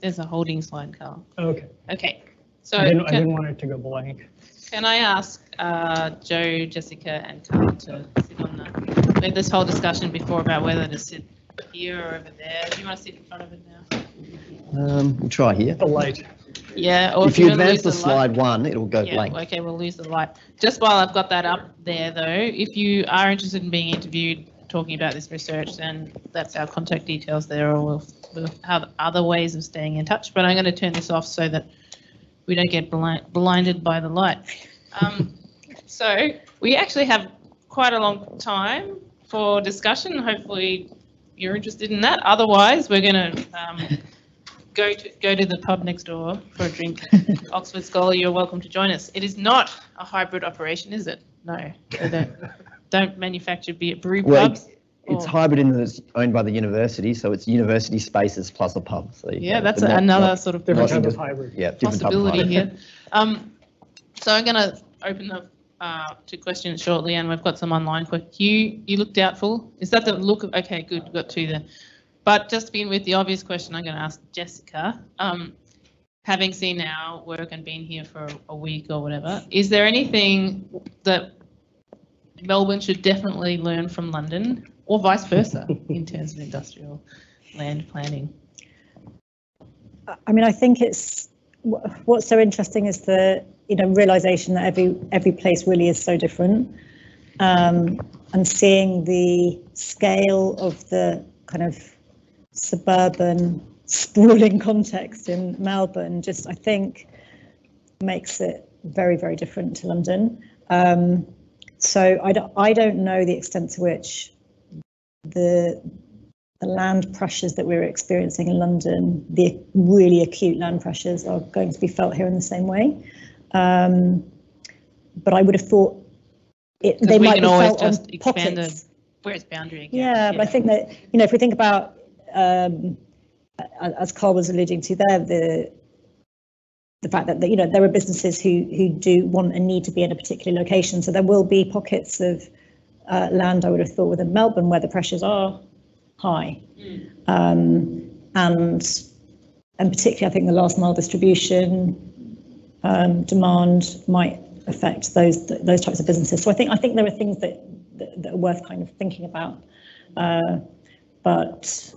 S1: There's a holding slide, Carl.
S4: Okay.
S1: Okay, so
S4: I didn't, I didn't want it to go blank.
S1: can I ask uh, Joe, Jessica, and Carl to sit on the, we had this whole discussion before about whether to sit here or over there. Do you want to sit in front of it now?
S3: Um, we'll try here.
S4: The light.
S1: Yeah, or
S3: If you
S1: wanna
S3: advance
S1: lose
S3: the
S1: light-
S3: slide one, it'll go
S1: Yeah,
S3: blank.
S1: okay, we'll lose the light. Just while I've got that up there though, if you are interested in being interviewed, talking about this research, then that's our contact details there, or we'll, we'll have other ways of staying in touch. But I'm going to turn this off so that we don't get blind, blinded by the light. Um, so we actually have quite a long time for discussion. Hopefully you're interested in that. Otherwise, we're going to um, go to go to the pub next door for a drink. Oxford Scholar, you're welcome to join us. It is not a hybrid operation, is it? No, they don't, don't manufacture beer brew
S3: Well,
S1: pubs.
S3: It's
S1: or-
S3: hybrid in that it's owned by the university, so it's university spaces plus a pub. So
S1: Yeah,
S3: go,
S1: that's
S3: but not-
S1: another
S3: not-
S1: sort of
S4: Different type of hybrid.
S3: Yeah, different type of
S1: possibility
S3: hybrid.
S1: here. Um, so I'm going to open the uh, to questions shortly, and we've got some online questions. You you look doubtful. Is that the look of? Okay, good. We've got two there. But just to begin with the obvious question, I'm going to ask Jessica. Um, having seen our work and been here for a week or whatever, is there anything that Melbourne should definitely learn from London, or vice versa, in terms of industrial land planning?
S2: I mean, I think it's what's so interesting is the you know realization that every every place really is so different, um, and seeing the scale of the kind of suburban sprawling context in Melbourne just I think makes it very very different to London. Um, so I don't I don't know the extent to which the the land pressures that we're experiencing in London, the really acute land pressures, are going to be felt here in the same way. Um, but I would have thought it, they might be felt on
S1: just expand the
S2: pockets.
S1: where it's boundary again.
S2: Yeah, but I think that, you know, if we think about, um, as Carl was alluding to there, the, the fact that, that, you know, there are businesses who, who do want and need to be in a particular location. So there will be pockets of uh, land, I would have thought, within Melbourne where the pressures are high. Um, and, and particularly, I think the last mile distribution um, demand might affect those, those types of businesses. So I think, I think there are things that, that that are worth kind of thinking about. Uh, But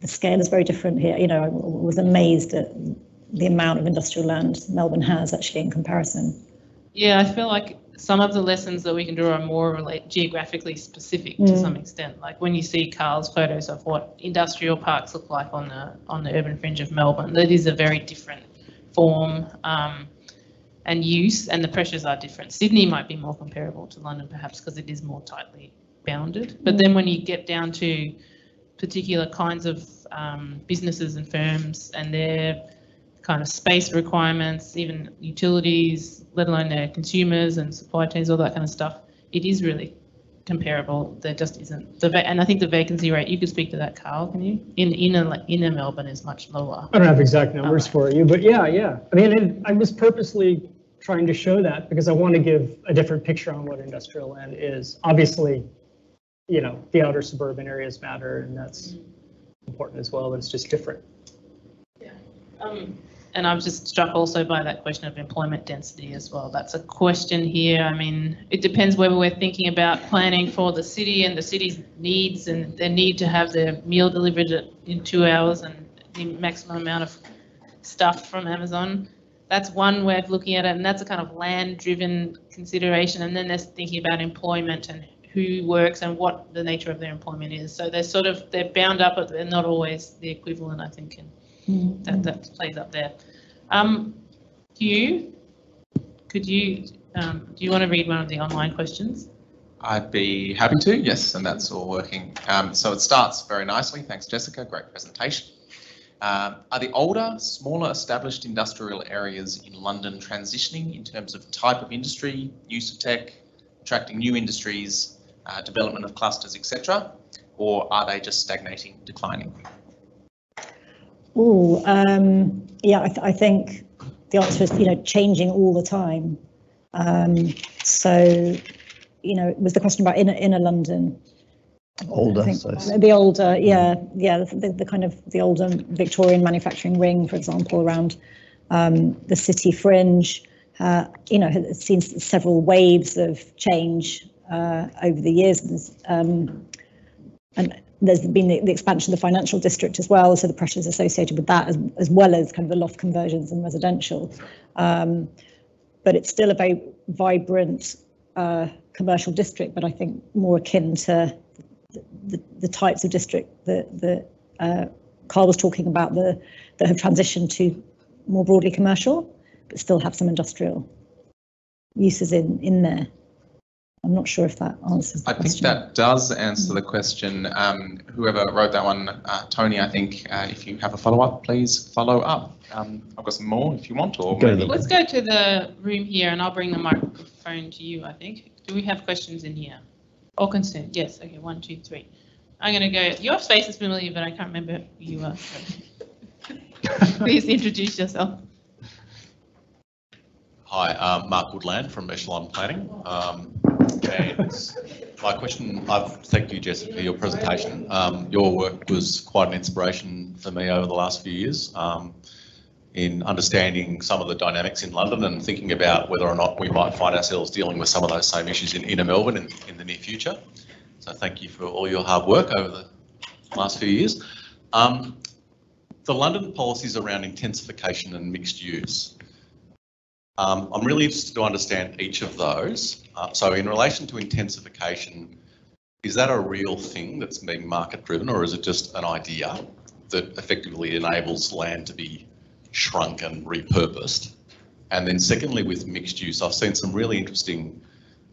S2: the scale is very different here. You know, I was amazed at the amount of industrial land Melbourne has actually in comparison.
S1: Yeah, I feel like some of the lessons that we can draw are more relate geographically specific to
S2: Mm.
S1: some extent. Like when you see Carl's photos of what industrial parks look like on the on the urban fringe of Melbourne, that is a very different form um, and use, and the pressures are different. Sydney might be more comparable to London, perhaps because it is more tightly bounded. But then when you get down to particular kinds of um, businesses and firms and their kind of space requirements, even utilities, let alone their consumers and supply chains, all that kind of stuff, it is really comparable. There just isn't. The va- and I think the vacancy rate, you could speak to that, Carl, can you? In inner inner Melbourne is much lower.
S4: I don't have exact numbers for you, but yeah, yeah. I mean, it- I was purposely trying to show that because I want to give a different picture on what industrial land is. Obviously, you know, the outer suburban areas matter and that's important as well, but it's just different.
S1: Um, and I'm just struck also by that question of employment density as well. That's a question here. I mean, it depends whether we're thinking about planning for the city and the city's needs and their need to have their meal delivered in two hours and the maximum amount of stuff from Amazon. That's one way of looking at it, and that's a kind of land-driven consideration. And then there's thinking about employment and who works and what the nature of their employment is. So they're sort of they're bound up, but they're not always the equivalent, I think. And hmm. that, that plays up there. Um, Hugh, could you, um, do you want to read one of the online questions?
S5: I'd be happy to, yes, and that's all working. Um, so it starts very nicely. Thanks, Jessica. Great presentation. Um, are the older, smaller established industrial areas in London transitioning in terms of type of industry, use of tech, attracting new industries, uh, development of clusters, etc., or are they just stagnating, declining?
S2: Oh, um, yeah, I, th- I think the answer is, you know, changing all the time. Um, so, you know, was the question about inner, inner London? I
S3: Older,
S2: think
S3: so-
S2: The older, yeah, yeah, the, the kind of the older Victorian manufacturing ring, for example, around um, the city fringe, uh, you know, has seen several waves of change uh, over the years. Um, and there's been the, the expansion of the financial district as well, so the pressures associated with that, as, as well as kind of the loft conversions and residential. Um, but it's still a very vibrant uh, commercial district, but I think more akin to the, the types of district that, that uh, Carl was talking about, the, that have transitioned to more broadly commercial, but still have some industrial uses in, in there. I'm not sure if that answers the
S5: I think that does answer the question. Um, whoever wrote that one, uh, Tony, I think uh, if you have a follow-up, please follow up. Um, I've got some more if you want, or
S3: Go to
S1: Let's go to the room here and I'll bring the microphone to you, I think. Do we have questions in here? Or concern? Yes, okay, one, two, three. I'm going to go, your face is familiar, but I can't remember who you are. so. Please introduce yourself.
S6: Hi, um, Mark Woodland from Echelon Planning. Um, my question, I've thank you, Jessica, for your presentation. Um, your work was quite an inspiration for me over the last few years um, in understanding some of the dynamics in London and thinking about whether or not we might find ourselves dealing with some of those same issues in inner Melbourne in, in the near future. So thank you for all your hard work over the last few years. Um, the London policies around intensification and mixed use. Um, I'm really interested to understand each of those. Uh, so in relation to intensification, is that a real thing that's being market driven or is it just an idea that effectively enables land to be shrunk and repurposed? And then secondly, with mixed use, I've seen some really interesting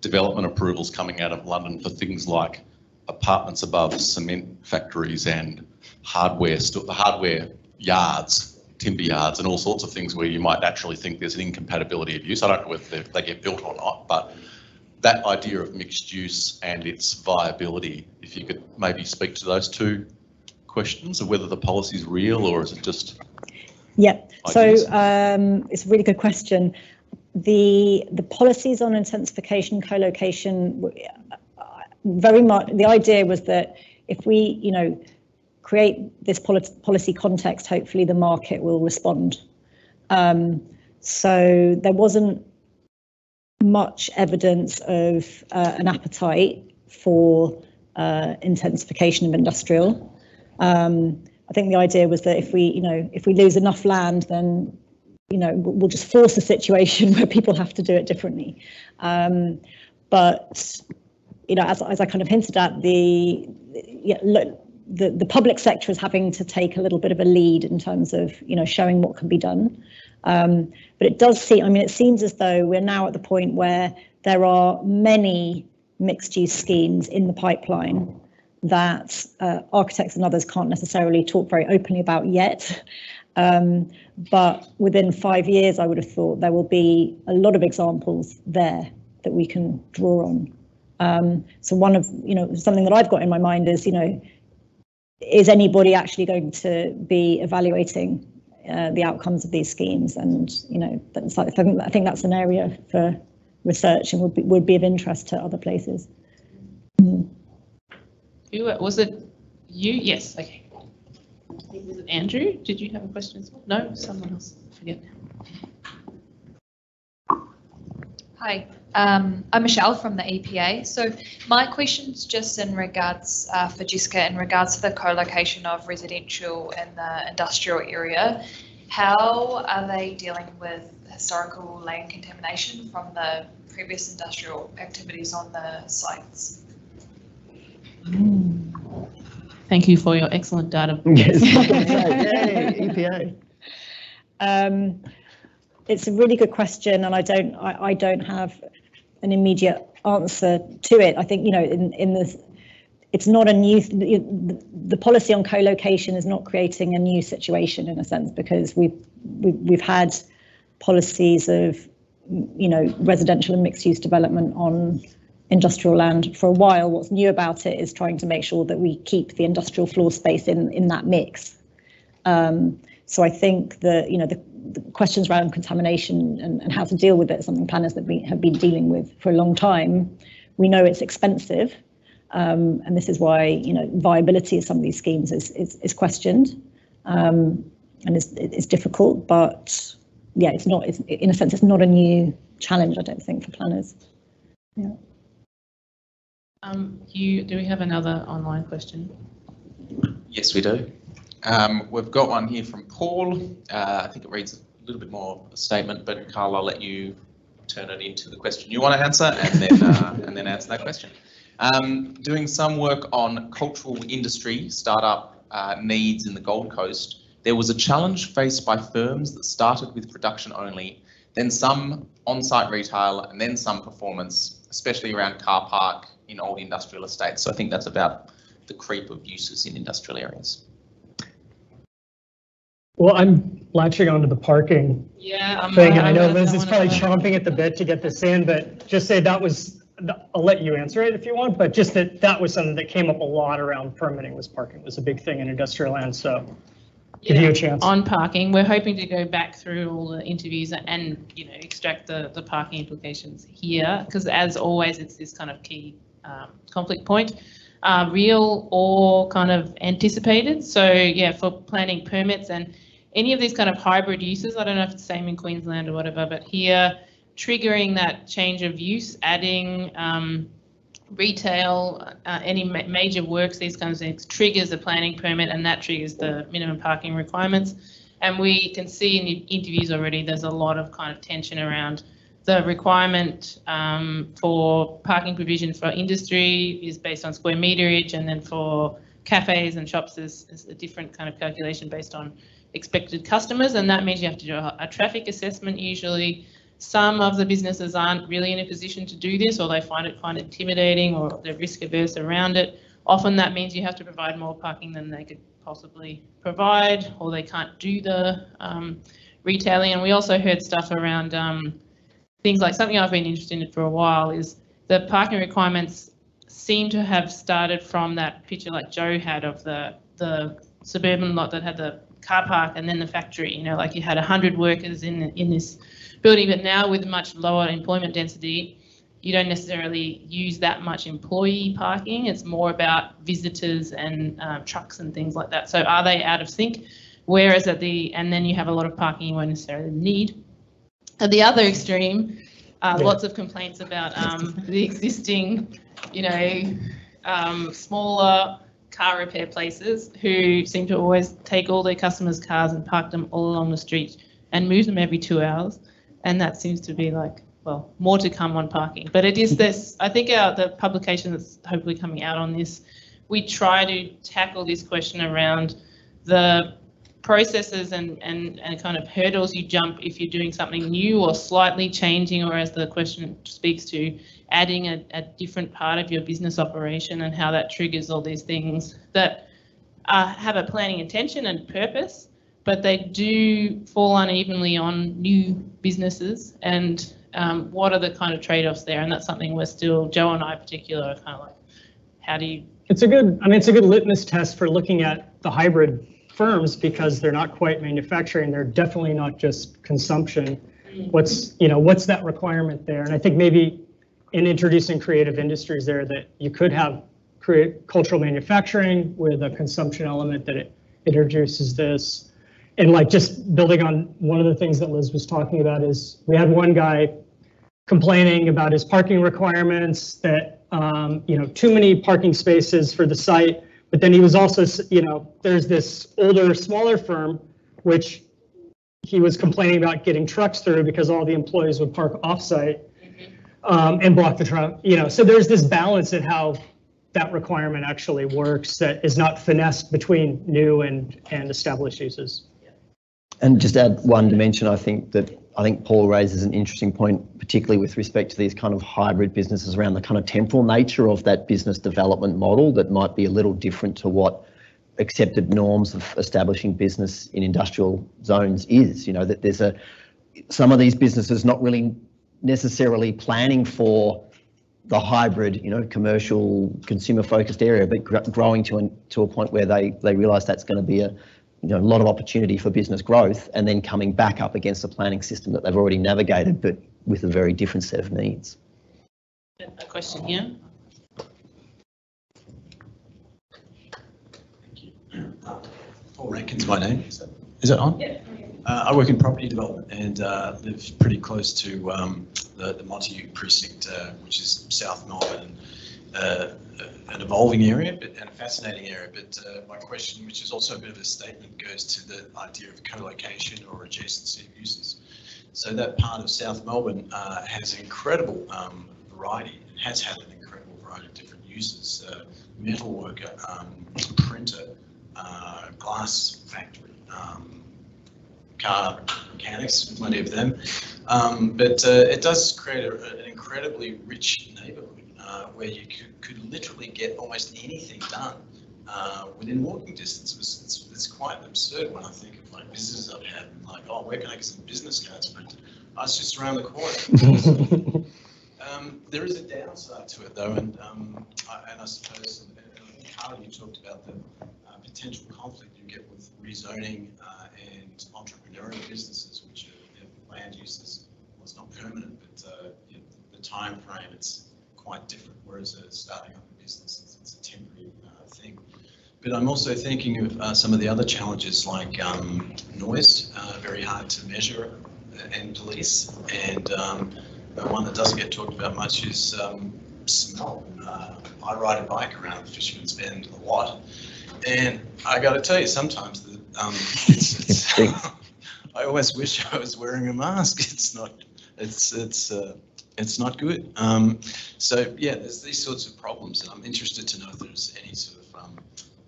S6: development approvals coming out of London for things like apartments above cement factories and hardware, hardware yards, timber yards and all sorts of things where you might naturally think there's an incompatibility of use. I don't know whether they- get built or not, but that idea of mixed use and its viability, if you could maybe speak to those two questions of whether the policy is real or is it just
S2: Yep. So um, it's a really good question. The the policies on intensification co-location uh, very much the idea was that if we you know create this poli- policy context, hopefully the market will respond. Um, so there wasn't much evidence of uh, an appetite for uh, intensification of industrial. Um, I think the idea was that if we, you know, if we lose enough land, then, you know, we'll we'll just force a situation where people have to do it differently. Um, but, you know, as, as I kind of hinted at, the, yeah, look, the, the public sector is having to take a little bit of a lead in terms of, you know, showing what can be done. Um, but it does seem, I mean, it seems as though we're now at the point where there are many mixed use schemes in the pipeline that uh, architects and others can't necessarily talk very openly about yet. Um, but within five years, I would have thought there will be a lot of examples there that we can draw on. Um, so one of, you know, something that I've got in my mind is, you know, is anybody actually going to be evaluating uh, the outcomes of these schemes? And, you know, that's, I think I think that's an area for research and would be, would be of interest to other places.
S1: Who, was it you? Yes, okay. Was it Andrew? Did you have a question? No, someone else, I forget.
S7: Hi, um, I'm Michelle from the EPA. So my question's just in regards uh, for Jessica in regards to the co-location of residential in the industrial area. How are they dealing with historical land contamination from the previous industrial activities on the sites?
S1: Thank you for your excellent data.
S3: Yes. Yay, EPA.
S2: Um, it's a really good question, and I don't, I, I don't have an immediate answer to it. I think you know, in in the, it's not a new. The, policy on co-location is not creating a new situation in a sense because we've we've, had policies of you know residential and mixed-use development on industrial land for a while. What's new about it is trying to make sure that we keep the industrial floor space in in that mix. Um, so I think that you know the questions around contamination and, and how to deal with it, something planners that we have been dealing with for a long time. We know it's expensive, um, and this is why you know viability of some of these schemes is is, is questioned, um, and is is difficult. But yeah, it's not. It's, in a sense, it's not a new challenge. I don't think for planners.
S1: Um, you, do we have another online question?
S5: Yes, we do. Um, we've got one here from Paul. Uh, I think it reads a little bit more of a statement, but Carl, I'll let you turn it into the question you want to answer and then uh, and then answer that question. Um, doing some work on cultural industry startup uh, needs in the Gold Coast, there was a challenge faced by firms that started with production only, then some on-site retail, and then some performance, especially around car park in old industrial estates. So I think that's about the creep of uses in industrial areas.
S4: Well, I'm latching onto the parking
S1: Yeah. I'm-
S4: thing, and I know Liz is probably chomping at the bit to get this in, but just say that was, I'll let you answer it if you want, but just that that was something that came up a lot around permitting was parking was a big thing in industrial land, so give you a chance.
S1: On parking, we're hoping to go back through all the interviews and, you know, extract the, the parking implications here, because as always, it's this kind of key um, conflict point, uh, real or kind of anticipated. So yeah, for planning permits and any of these kind of hybrid uses, I don't know if it's the same in Queensland or whatever, but here, triggering that change of use, adding um, retail, uh, any ma- major works, these kinds of things, triggers a planning permit and that triggers the minimum parking requirements. And we can see in the interviews already, there's a lot of kind of tension around the requirement um, for parking provision for industry is based on square meterage and then for cafes and shops is, is a different kind of calculation based on expected customers. And that means you have to do a, a traffic assessment usually. Some of the businesses aren't really in a position to do this or they find it quite intimidating or they're risk averse around it. often that means you have to provide more parking than they could possibly provide, or they can't do the um, retailing. And we also heard stuff around um, things like something I've been interested in for a while is the parking requirements seem to have started from that picture like Joe had of the the suburban lot that had the car park and then the factory. You know, like you had 100 workers in in this building, but now with much lower employment density, you don't necessarily use that much employee parking. It's more about visitors and um, trucks and things like that. So are they out of sync? Whereas at the and then you have a lot of parking you won't necessarily need. At the other extreme, uh,
S4: Yeah.
S1: lots of complaints about um, the existing, you know, um, smaller car repair places who seem to always take all their customers' cars and park them all along the street and move them every two hours. And that seems to be like, well, more to come on parking. But it is this, I think our, the publication that's hopefully coming out on this, we try to tackle this question around the processes and, and, and kind of hurdles you jump if you're doing something new or slightly changing, or as the question speaks to, adding a, a different part of your business operation and how that triggers all these things that uh, have a planning intention and purpose, but they do fall unevenly on new businesses. And um, what are the kind of trade-offs there? And that's something we're still, Joe and I in particular, are kind of like, how do you
S4: It's a good, I mean, it's a good litmus test for looking at the hybrid firms because they're not quite manufacturing. They're definitely not just consumption. What's, you know, what's that requirement there? And I think maybe in introducing creative industries there that you could have create cultural manufacturing with a consumption element that it introduces this. And like just building on one of the things that Liz was talking about is we had one guy complaining about his parking requirements, that, um, you know, too many parking spaces for the site. But then he was also, you know, there's this older, smaller firm, which he was complaining about getting trucks through because all the employees would park off-site um, and block the truck, you know, so there's this balance at how that requirement actually works that is not finessed between new and, and established uses.
S3: And just add one dimension, I think that, I think Paul raises an interesting point, particularly with respect to these kind of hybrid businesses around the kind of temporal nature of that business development model that might be a little different to what accepted norms of establishing business in industrial zones is, you know, that there's a, some of these businesses not really necessarily planning for the hybrid, you know, commercial, consumer-focused area, but gr- growing to an, to a point where they they realise that's going to be a, you know, a lot of opportunity for business growth, and then coming back up against a planning system that they've already navigated, but with a very different set of needs.
S1: a question here? Thank you.
S8: Paul Rankin's my name. Is that, is that on?
S1: Yeah.
S8: Uh, I work in property development and uh, live pretty close to um, the, the Montague precinct, uh, which is South Melbourne. Uh, an evolving area, but and a fascinating area. But uh, my question, which is also a bit of a statement, goes to the idea of co-location or adjacency of uses. So that part of South Melbourne uh, has incredible um, variety and has had an incredible variety of different uses. Uh, metal worker, um, printer, uh, glass factory, um, car mechanics, plenty of them. Um, but uh, it does create a, an incredibly rich neighbourhood uh, where you could, could literally get almost anything done uh, within walking distance. It was, it's, it's quite absurd when I think of like businesses I've had, like, oh, where can I get some business cards printed? Oh, it's just around the corner. Um, there is a downside to it though, and, um, I- and I suppose, and Carl, you talked about the uh, potential conflict you get with rezoning and uh, entrepreneurial businesses, which are you know, land uses, well, it's not permanent, but uh, you know, the time frame it's quite different, whereas uh, starting up a business, it's, it's a temporary uh, thing. But I'm also thinking of uh, some of the other challenges like um, noise, uh, very hard to measure uh, and police, and um, the one that doesn't get talked about much is um, smell. Uh, I ride a bike around Fisherman's Bend a lot, and I got to tell you, sometimes the, um, it's, it's. I always wish I was wearing a mask. It's not. It's it's uh, it's not good. Um, so yeah, there's these sorts of problems, and I'm interested to know if there's any sort of um,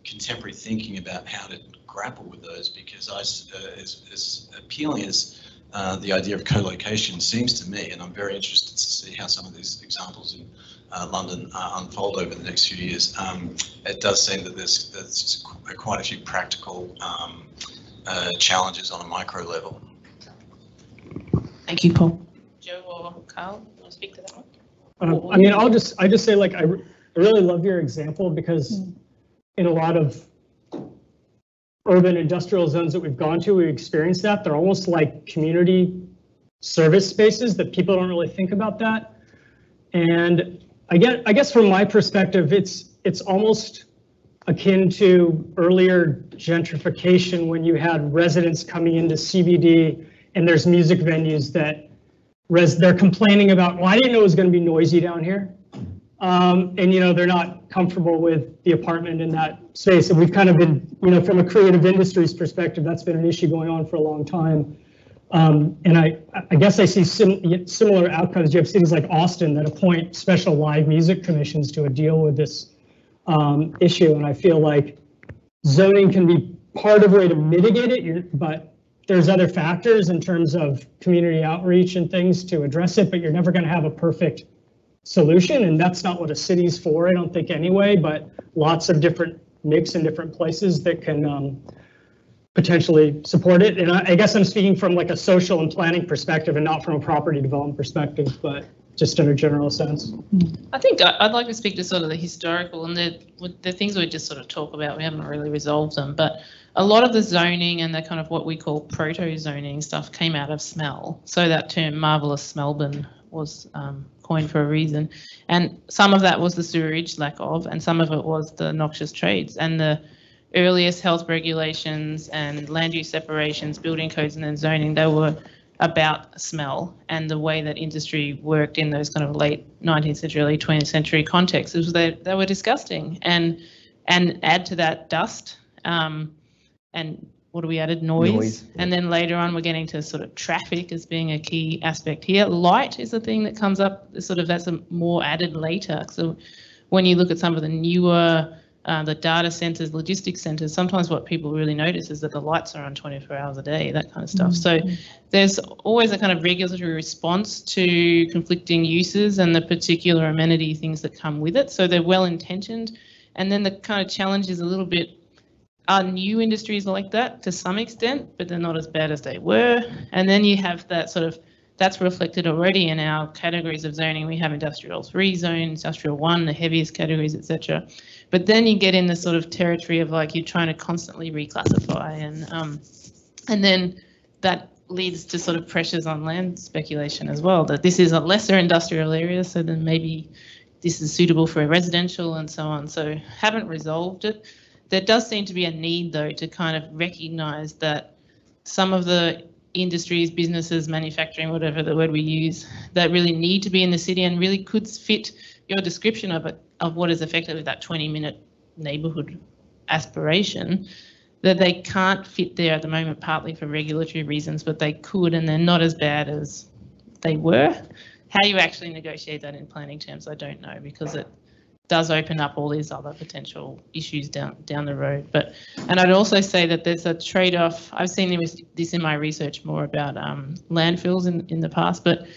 S8: contemporary thinking about how to grapple with those, because I, uh, as, as appealing as uh, the idea of co-location seems to me, and I'm very interested to see how some of these examples in uh, London uh, unfold over the next few years, um, it does seem that there's, there's quite a few practical um, uh, challenges on a micro level.
S1: Thank you, Paul. Joe or Carl, want to speak to that one?
S4: Um, I mean, I'll just, I just say like, I re- I really love your example because in a lot of urban industrial zones that we've gone to, we've experienced that. They're almost like community service spaces that people don't really think about that. And I get, I guess from my perspective, it's, it's almost akin to earlier gentrification when you had residents coming into CBD and there's music venues that res, they're complaining about, well, I didn't know it was going to be noisy down here. Um, and you know, they're not comfortable with the apartment in that space. And we've kind of been, you know, from a creative industries perspective, that's been an issue going on for a long time. Um, and I, I guess I see sim, similar outcomes. You have cities like Austin that appoint special live music commissions to a deal with this um, issue. And I feel like zoning can be part of a way to mitigate it, but there's other factors in terms of community outreach and things to address it, but you're never going to have a perfect solution. And that's not what a city's for, I don't think anyway, but lots of different mix in different places that can um, potentially support it. And I, I guess I'm speaking from like a social and planning perspective and not from a property development perspective, but just in a general sense.
S1: I think I'd like to speak to sort of the historical and the, the things we just sort of talk about, we haven't really resolved them, but a lot of the zoning and the kind of what we call proto-zoning stuff came out of smell. So that term marvelous Melbourne was um, coined for a reason. And some of that was the sewerage lack of, and some of it was the noxious trades. And the earliest health regulations and land use separations, building codes and then zoning, they were about smell and the way that industry worked in those kind of late 19th century, early 20th century contexts was they, they were disgusting. And and add to that dust um, and what do we added? Noise,
S3: Noise, yeah.
S1: and then later on we're getting to sort of traffic as being a key aspect here. Light is the thing that comes up sort of that's a more added later. So when you look at some of the newer uh, the data centers, logistics centers, sometimes what people really notice is that the lights are on 24 hours a day, that kind of stuff. So there's always a kind of regulatory response to conflicting uses and the particular amenity things that come with it. So they're well intentioned. And then the kind of challenge is a little bit are new industries like that to some extent, but they're not as bad as they were. And then you have that sort of that's reflected already in our categories of zoning. We have industrial three zone, industrial one, the heaviest categories, etc. But then you get in the sort of territory of like you're trying to constantly reclassify, and um, and then that leads to sort of pressures on land speculation as well. That this is a lesser industrial area, so then maybe this is suitable for a residential and so on. So haven't resolved it. There does seem to be a need though to kind of recognise that some of the industries, businesses, manufacturing, whatever the word we use, that really need to be in the city and really could fit your description of it, of what is effectively that 20 minute neighbourhood aspiration, that they can't fit there at the moment, partly for regulatory reasons, but they could, and they're not as bad as they were. How you actually negotiate that in planning terms, I don't know, because it does open up all these other potential issues down down the road. But and I'd also say that there's a trade-off. I've seen this, this in my research more about um, landfills in in the past, but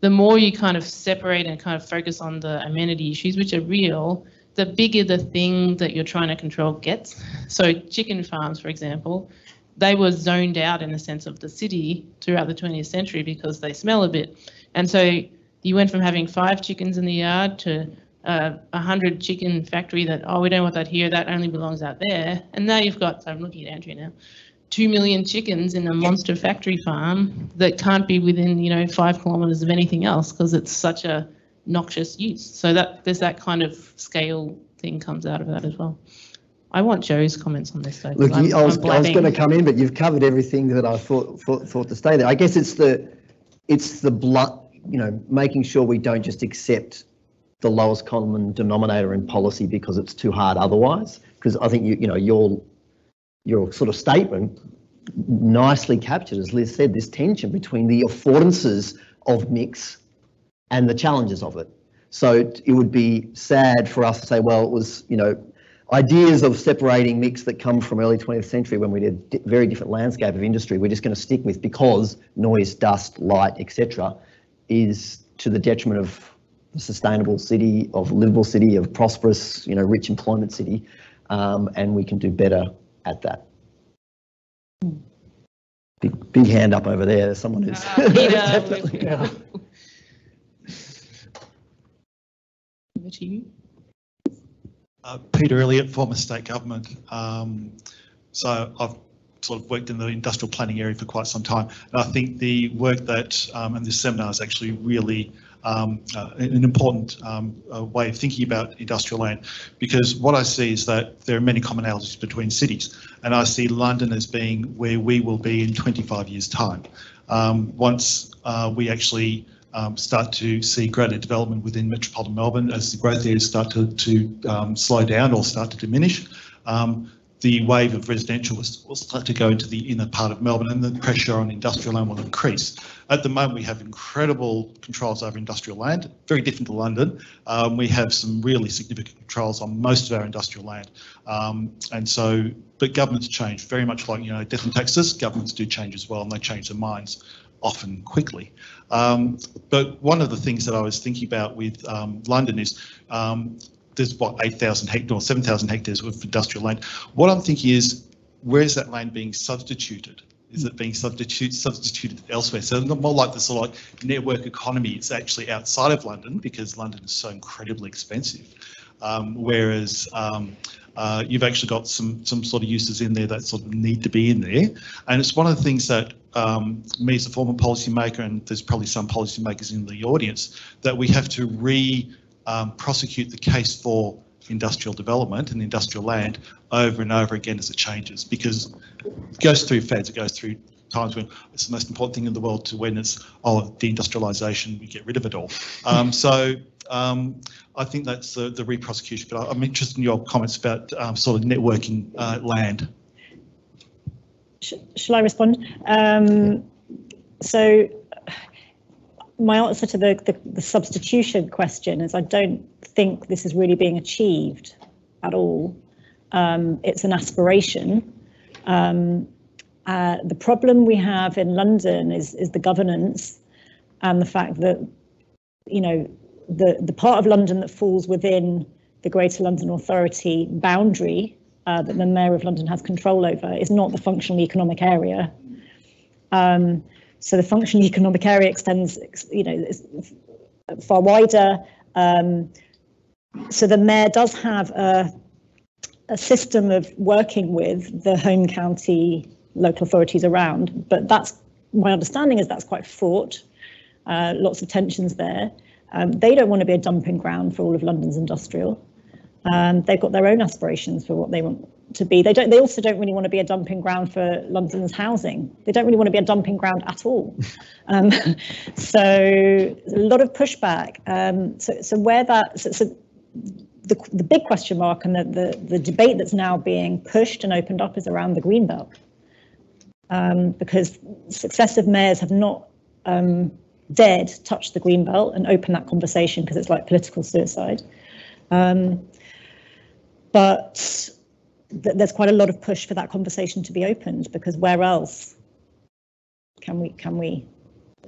S1: the more you kind of separate and kind of focus on the amenity issues, which are real, the bigger the thing that you're trying to control gets. So chicken farms, for example, they were zoned out in the sense of the city throughout the 20th century because they smell a bit. And so you went from having five chickens in the yard to uh, a hundred chicken factory that, oh, we don't want that here, that only belongs out there. And now you've got, so I'm looking at Andrew now, two million chickens in a monster factory farm that can't be within, you know, five kilometres of anything else because it's such a noxious use. So that there's that kind of scale thing comes out of that as well. I want Joe's comments on this though. 'cause
S3: Look,
S1: I'm-
S3: you- I was,
S1: I'm
S3: I was
S1: blabbing.
S3: going to come in, but you've covered everything that I thought, thought, thought to stay there. I guess it's the, it's the blunt, you know, making sure we don't just accept the lowest common denominator in policy because it's too hard otherwise. Because I think you, you know, your, your sort of statement nicely captured, as Liz said, this tension between the affordances of mix and the challenges of it. So it would be sad for us to say, well, it was, you know, ideas of separating mix that come from early 20th century when we did a very different landscape of industry, we're just going to stick with because noise, dust, light, etc., is to the detriment of a sustainable city, of livable city, of prosperous, you know, rich employment city, um, and we can do better at that. Big, big hand up over there. There's someone who's
S1: Uh, Peter,
S3: definitely.
S4: Yeah.
S1: Over to you.
S9: Uh, Peter Elliott, former state government. Um, so I've sort of worked in the industrial planning area for quite some time. And I think the work that, um, and this seminar is actually really um, uh, an important um, uh, way of thinking about industrial land because what I see is that there are many commonalities between cities and I see London as being where we will be in 25 years time. Um, once uh, we actually um, start to see greater development within metropolitan Melbourne as the growth areas start to, to um, slow down or start to diminish. Um, the wave of residential will, start to go into the inner part of Melbourne and the pressure on industrial land will increase. At the moment, we have incredible controls over industrial land, very different to London. Um, we have some really significant controls on most of our industrial land. Um, and so, but governments change very much like, you know, death and taxes, governments do change as well and they change their minds often quickly. Um, but one of the things that I was thinking about with um, London is um, there's what 8,000 hectares or 7,000 hectares of industrial land. What I'm thinking is, where is that land being substituted? Is it being substitute, substituted elsewhere? So more like the sort of like network economy. It's actually outside of London because London is so incredibly expensive. Um, whereas um, uh, you've actually got some some sort of uses in there that sort of need to be in there. And it's one of the things that um, me as a former policymaker, and there's probably some policymakers in the audience, that we have to re um, prosecute the case for industrial development and industrial land over and over again as it changes because it goes through fads, it goes through times when it's the most important thing in the world to when it's oh deindustrialization we get rid of it all um, so um, I think that's the, the re-prosecution but I'm interested in your comments about um, sort of networking uh, land
S2: Sh- Shall I respond? Um, so my answer to the, the, the substitution question is I don't think this is really being achieved at all. Um, it's an aspiration. Um, uh, the problem we have in London is, is the governance and the fact that, you know, the, the part of London that falls within the Greater London Authority boundary uh, that the Mayor of London has control over is not the functional economic area. Um, so the functional economic area extends, you know, far wider. Um, so the mayor does have a, a system of working with the home county local authorities around, but that's my understanding is that's quite fraught. Uh, lots of tensions there. Um, they don't want to be a dumping ground for all of London's industrial. Um, they've got their own aspirations for what they want to be. They don't. They also don't really want to be a dumping ground for London's housing. They don't really want to be a dumping ground at all. Um, so a lot of pushback. Um, so, so where that so, so the the big question mark and the, the the debate that's now being pushed and opened up is around the green belt, um, because successive mayors have not um, dared touch the green belt and open that conversation because it's like political suicide. Um, but th- there's quite a lot of push for that conversation to be opened because where else can we can we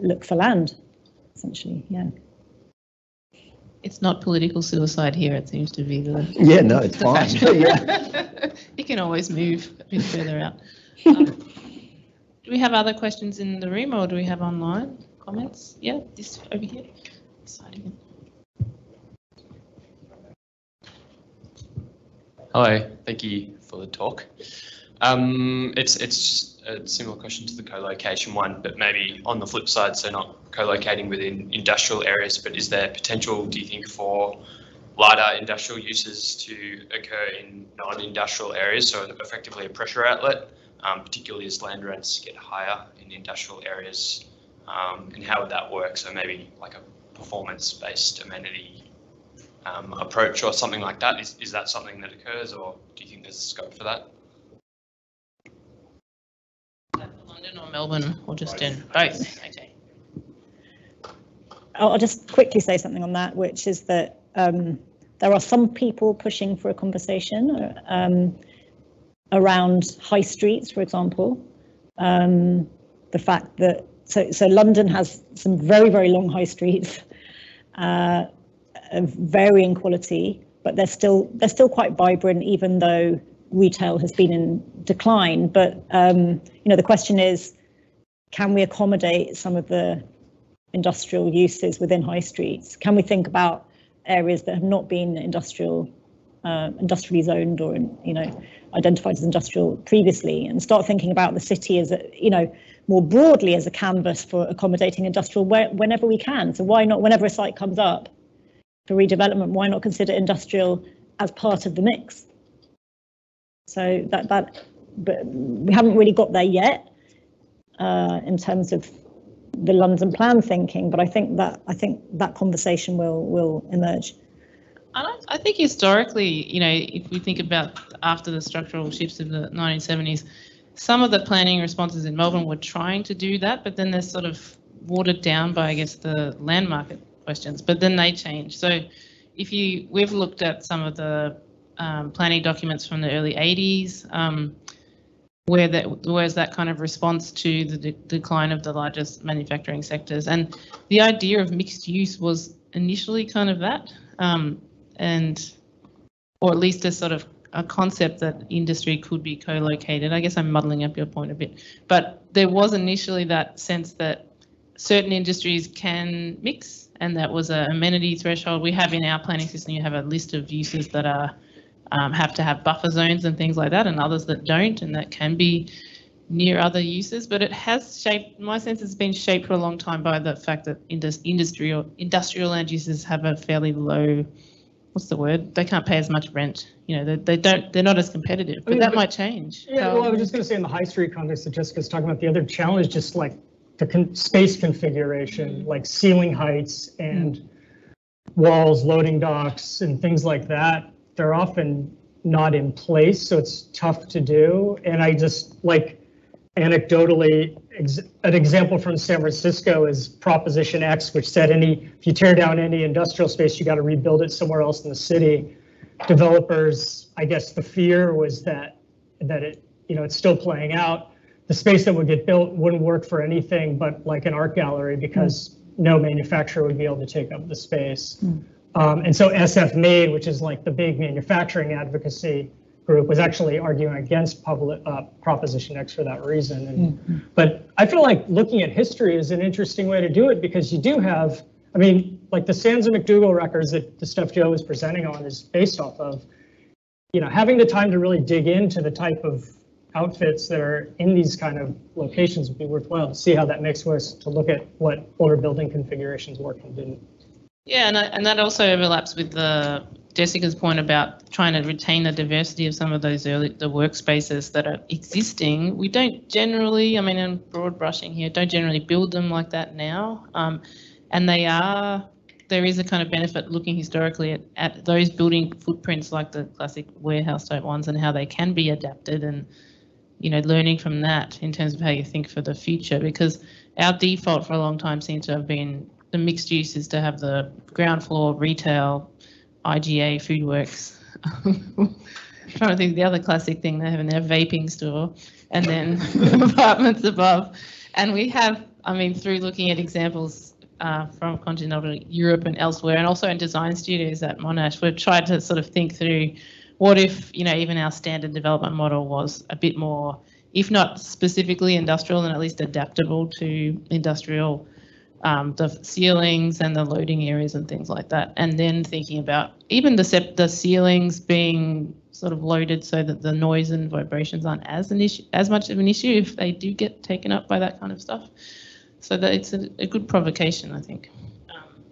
S2: look for land essentially yeah
S1: It's not political suicide here, it seems to be the.
S3: Yeah, no, it's
S1: the
S3: fine. Yeah.
S1: You can always move a bit further out. Um, Do we have other questions in the room or do we have online comments? Yeah, this over here. This side again.
S10: Hello, thank you for the talk. Um, it's it's a similar question to the co-location one, but maybe on the flip side, so not co-locating within industrial areas, but is there potential, do you think, for lighter industrial uses to occur in non-industrial areas, so effectively a pressure outlet, um, particularly as land rents get higher in industrial areas, um, and how would that work? So maybe like a performance-based amenity um, approach or something like that? Is, is that something that occurs or do you think there's a scope for that
S1: London or Melbourne or just in both? Okay.
S2: I'll, I'll just quickly say something on that which is that um, there are some people pushing for a conversation um, around high streets for example um, the fact that so so London has some very very long high streets uh, of varying quality, but they're still they're still quite vibrant, even though retail has been in decline. But um, you know, the question is, can we accommodate some of the industrial uses within high streets? Can we think about areas that have not been industrial, uh, industrially zoned or you know identified as industrial previously, and start thinking about the city as a you know more broadly as a canvas for accommodating industrial where, whenever we can. So why not, whenever a site comes up for redevelopment, why not consider industrial as part of the mix? So that that, but we haven't really got there yet uh, in terms of the London plan thinking, but I think that I think that conversation will will emerge.
S1: I, I think historically, you know, if we think about after the structural shifts of the 1970s, some of the planning responses in Melbourne were trying to do that, but then they're sort of watered down by, I guess, the land market questions. But then they change. So if you, we've looked at some of the um, planning documents from the early 80s, um, where that where's that kind of response to the de decline of the largest manufacturing sectors, and the idea of mixed use was initially kind of that, um, and or at least a sort of a concept that industry could be co-located. I guess I'm muddling up your point a bit, but there was initially that sense that certain industries can mix, and that was a amenity threshold. We have in our planning system, you have a list of uses that are um, have to have buffer zones and things like that, and others that don't, and that can be near other uses. But it has shaped. My sense has been shaped for a long time by the fact that indus- industrial industrial land uses have a fairly low what's the word? They can't pay as much rent. You know, they, they don't, they're not as competitive, but
S4: mean,
S1: that
S4: but-
S1: might change.
S4: Yeah, well, I was just going to say in the high street context that Jessica's talking about, the other challenge, just like the con- space configuration, like ceiling heights and walls, loading docks and things like that, they're often not in place, so it's tough to do. And I just like anecdotally, ex- an example from San Francisco is Proposition X, which said any, if you tear down any industrial space, you got to rebuild it somewhere else in the city. Developers, I guess the fear was that, that it, you know, it's still playing out. The space that would get built wouldn't work for anything but like an art gallery because no manufacturer would be able to take up the space. Um, and so SF Made, which is like the big manufacturing advocacy group, was actually arguing against public uh, Proposition X for that reason. And, But I feel like looking at history is an interesting way to do it because you do have, I mean, like the Sands and McDougall records that the stuff Joe was presenting on is based off of, you know, having the time to really dig into the type of outfits that are in these kind of locations would be worthwhile to see how that makes was to look at what older building configurations worked and didn't.
S1: Yeah, and, I- and that also overlaps with the Jessica's point about trying to retain the diversity of some of those early the workspaces that are existing. We don't generally, I mean, in broad brushing here, don't generally build them like that now. Um, and they are there is a kind of benefit looking historically at, at those building footprints like the classic warehouse type ones and how they can be adapted and you know learning from that in terms of how you think for the future because our default for a long time seems to have been the mixed use is to have the ground floor retail IGA Foodworks. trying to think the other classic thing they have in their vaping store, and then apartments above. And we have, I mean, through looking at examples uh, from continental Europe and elsewhere, and also in design studios at Monash, we've tried to sort of think through what if, you know, even our standard development model was a bit more, if not specifically industrial, then at least adaptable to industrial um, the ceilings and the loading areas and things like that. And then thinking about even the the ceilings being sort of loaded so that the noise and vibrations aren't as an issue, as much of an issue if they do get taken up by that kind of stuff. So that it's a, a good provocation, I think. Um,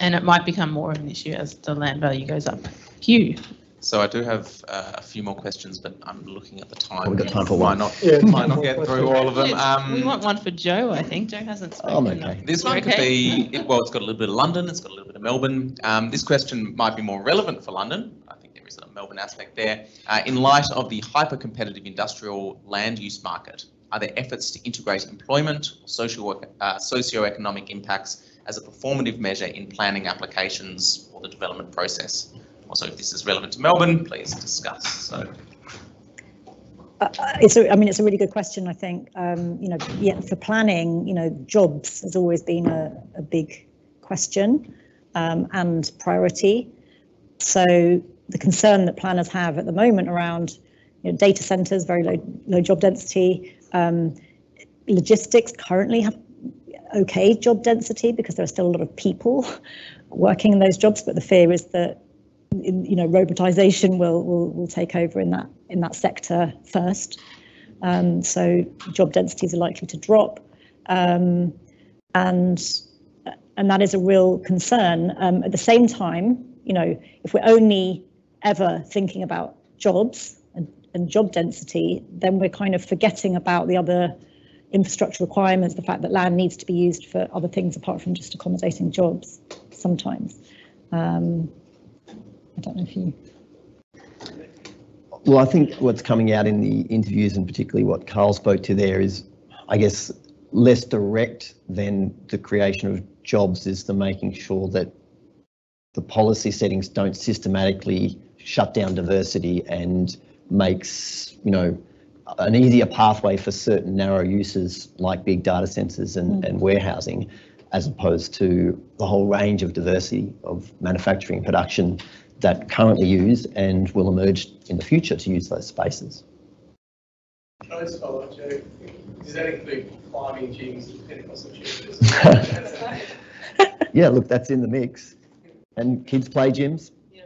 S1: and it might become more of an issue as the land value goes up. Hugh.
S5: So I do have uh, a few more questions, but I'm looking at the time.
S3: We've got time for
S5: Might
S3: one.
S5: not,
S4: Yeah,
S5: might not get through all of them.
S1: Yes, we
S5: Um,
S1: want one for Joe, I think. Joe hasn't spoken.
S3: I'm okay.
S5: This one could be, it- well, it's got a little bit of London, it's got a little bit of Melbourne. Um, this question might be more relevant for London. I think there is a Melbourne aspect there. Uh, in light of the hyper-competitive industrial land use market, are there efforts to integrate employment, social, uh, socio-economic impacts as a performative measure in planning applications or the development process? Also, if this is relevant to Melbourne, please discuss. So,
S2: Uh, It's a, I mean, it's a really good question, I think. Um, you know, yeah, for planning, you know, jobs has always been a, a big question. um, and priority. So the concern that planners have at the moment around you know, data centres, very low, low job density, um, logistics currently have okay job density because there are still a lot of people working in those jobs, but the fear is that you know robotization will will, will take over in that in that sector first. Um, so job densities are likely to drop, um, and and that is a real concern. Um, at the same time, you know, if we're only ever thinking about jobs and, and job density, then we're kind of forgetting about the other infrastructure requirements, the fact that land needs to be used for other things apart from just accommodating jobs sometimes. Um, don't know if you.
S3: Well, I think what's coming out in the interviews and particularly what Carl spoke to there is, I guess, less direct than the creation of jobs is the making sure that the policy settings don't systematically shut down diversity and makes, you know, an easier pathway for certain narrow uses like big data centers and, mm. and warehousing, as opposed to the whole range of diversity of manufacturing production that currently use and will emerge in the future to use those spaces.
S11: Can I just follow up, Joe? Does that include climbing gyms and Pentecostal churches?
S3: yeah, look, that's in the mix. And kids play gyms.
S1: Yeah.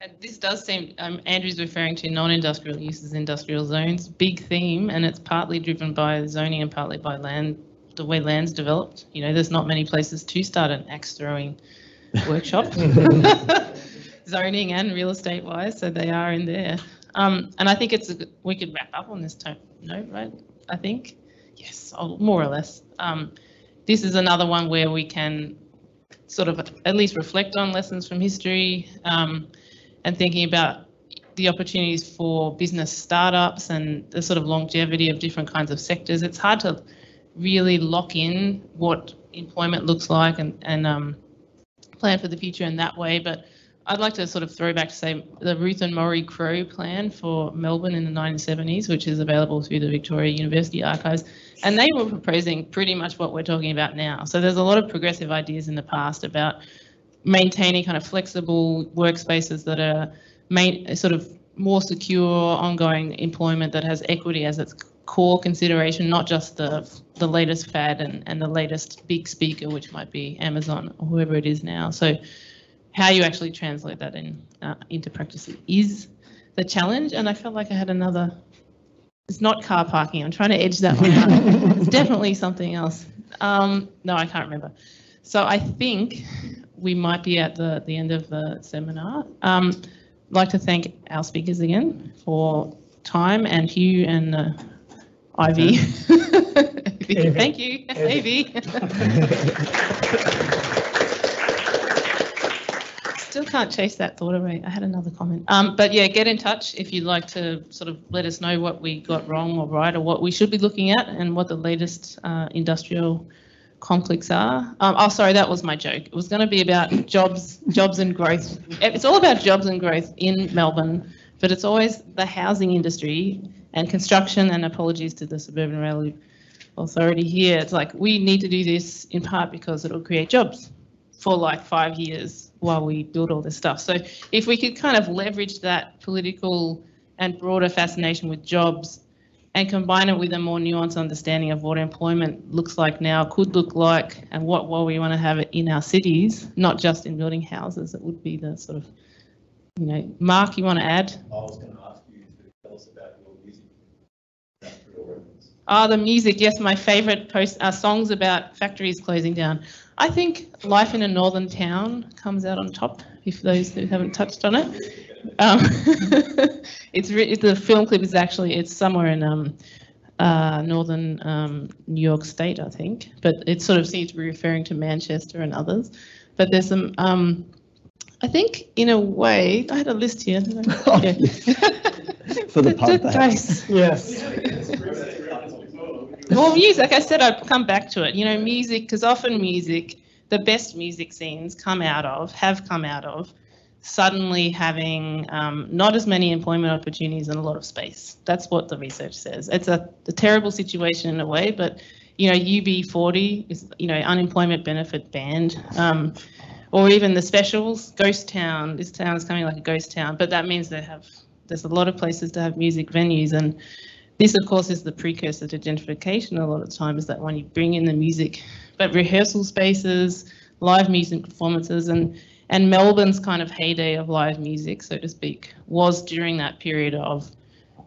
S1: And this does seem, um, Andrew's referring to non-industrial uses, industrial zones, big theme, and it's partly driven by zoning and partly by land, the way land's developed. You know, there's not many places to start an axe throwing workshop. zoning and real estate wise, so they are in there. Um, and I think it's a, we could wrap up on this note, right? I think yes, more or less. Um, this is another one where we can sort of at least reflect on lessons from history um, and thinking about the opportunities for business startups and the sort of longevity of different kinds of sectors. It's hard to really lock in what employment looks like and, and um, plan for the future in that way, but I'd like to sort of throw back to say the Ruth and Maurie Crow plan for Melbourne in the 1970s, which is available through the Victoria University archives. And they were proposing pretty much what we're talking about now. So there's a lot of progressive ideas in the past about maintaining kind of flexible workspaces that are main, sort of more secure, ongoing employment that has equity as its core consideration, not just the the latest fad and, and the latest big speaker, which might be Amazon or whoever it is now. So how you actually translate that in uh, into practice is the challenge. And I felt like I had another. It's not car parking. I'm trying to edge that one out. it's definitely something else. Um, no, I can't remember. So I think we might be at the, the end of the seminar. Um, I'd like to thank our speakers again for time and Hugh and uh, Ivy. thank you, Ivy. still can't chase that thought away. I had another comment. Um, but yeah, get in touch if you'd like to sort of let us know what we got wrong or right or what we should be looking at and what the latest uh, industrial conflicts are. Um, oh, sorry, that was my joke. It was going to be about jobs, jobs and growth. It's all about jobs and growth in Melbourne, but it's always the housing industry and construction. And apologies to the Suburban Rail Authority here. It's like we need to do this in part because it'll create jobs for like five years while we build all this stuff. So if we could kind of leverage that political and broader fascination with jobs and combine it with a more nuanced understanding of what employment looks like now, could look like, and what while we want to have it in our cities, not just in building houses, it would be the sort of, you know, Mark, you want to add?
S12: I was going to ask you to tell us about your music.
S1: Ah, oh, the music, yes, my favourite post uh, songs about factories closing down. I think Life in a Northern Town comes out on top, if those who haven't touched on it. Um, it's the film clip is actually it's somewhere in um, uh, northern um, New York State, I think, but it sort of seems to be referring to Manchester and others. But there's some, um, I think, in a way, I had a list here.
S3: Oh, yeah. For the pub,
S4: Yes.
S1: Well, music, I said, I'd come back to it. You know, music, because often music, the best music scenes come out of, have come out of, suddenly having um, not as many employment opportunities and a lot of space. That's what the research says. It's a, a terrible situation in a way, but you know, UB40 is, you know, unemployment benefit band. Um, or even the specials, ghost town. This town is coming like a ghost town, but that means they have there's a lot of places to have music venues, and this, of course, is the precursor to gentrification. A lot of times, Is that when you bring in the music, but rehearsal spaces, live music performances, and and Melbourne's kind of heyday of live music, so to speak, was during that period of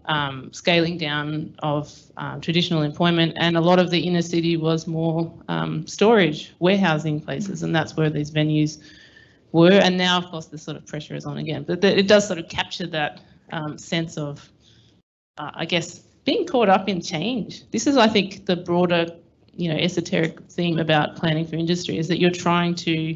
S1: um, scaling down of um, traditional employment, and a lot of the inner city was more um, storage, warehousing places, and that's where these venues were. And now, of course, the sort of pressure is on again, but it does sort of capture that um, sense of, uh, I guess, being caught up in change. This is, I think, the broader, you know, esoteric theme about planning for industry is that you're trying to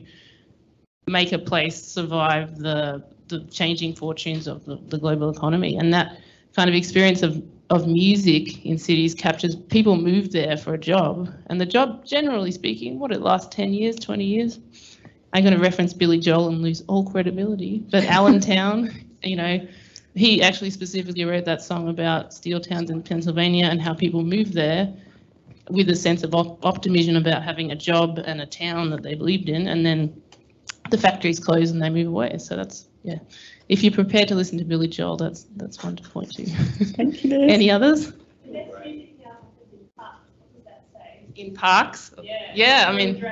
S1: make a place survive the the changing fortunes of the, the global economy, and that kind of experience of of music in cities captures people move there for a job, and the job, generally speaking, what it lasts 10 years, 20 years. I'm going to reference Billy Joel and lose all credibility, but Allentown, you know, he actually specifically wrote that song about steel towns in Pennsylvania and how people move there with a sense of op- optimism about having a job and a town that they believed in, and then the factories close and they move away. So that's yeah. If you're prepared to listen to Billy Joel, that's that's one to point to.
S2: Thank you, Liz.
S1: Any others? In parks? Yeah, I mean,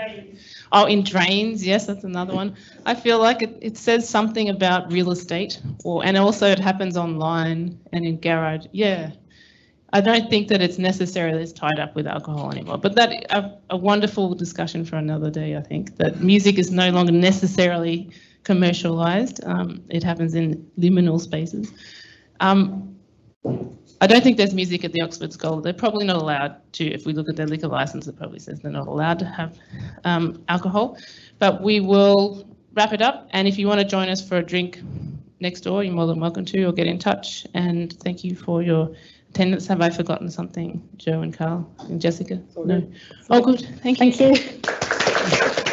S1: oh, in drains, yes, that's another one. I feel like it, it says something about real estate, or and also it happens online and in garage. Yeah, I don't think that it's necessarily as tied up with alcohol anymore. But that a, a wonderful discussion for another day. I think that music is no longer necessarily commercialized. Um, it happens in liminal spaces. Um, I don't think there's music at the Oxford School. They're probably not allowed to. If we look at their liquor license, it probably says they're not allowed to have um, alcohol. But we will wrap it up. And if you want to join us for a drink next door, you're more than welcome to, or get in touch. And thank you for your attendance. Have I forgotten something, Joe and Carl and Jessica? No. Oh, good. Thank you.
S2: Thank you.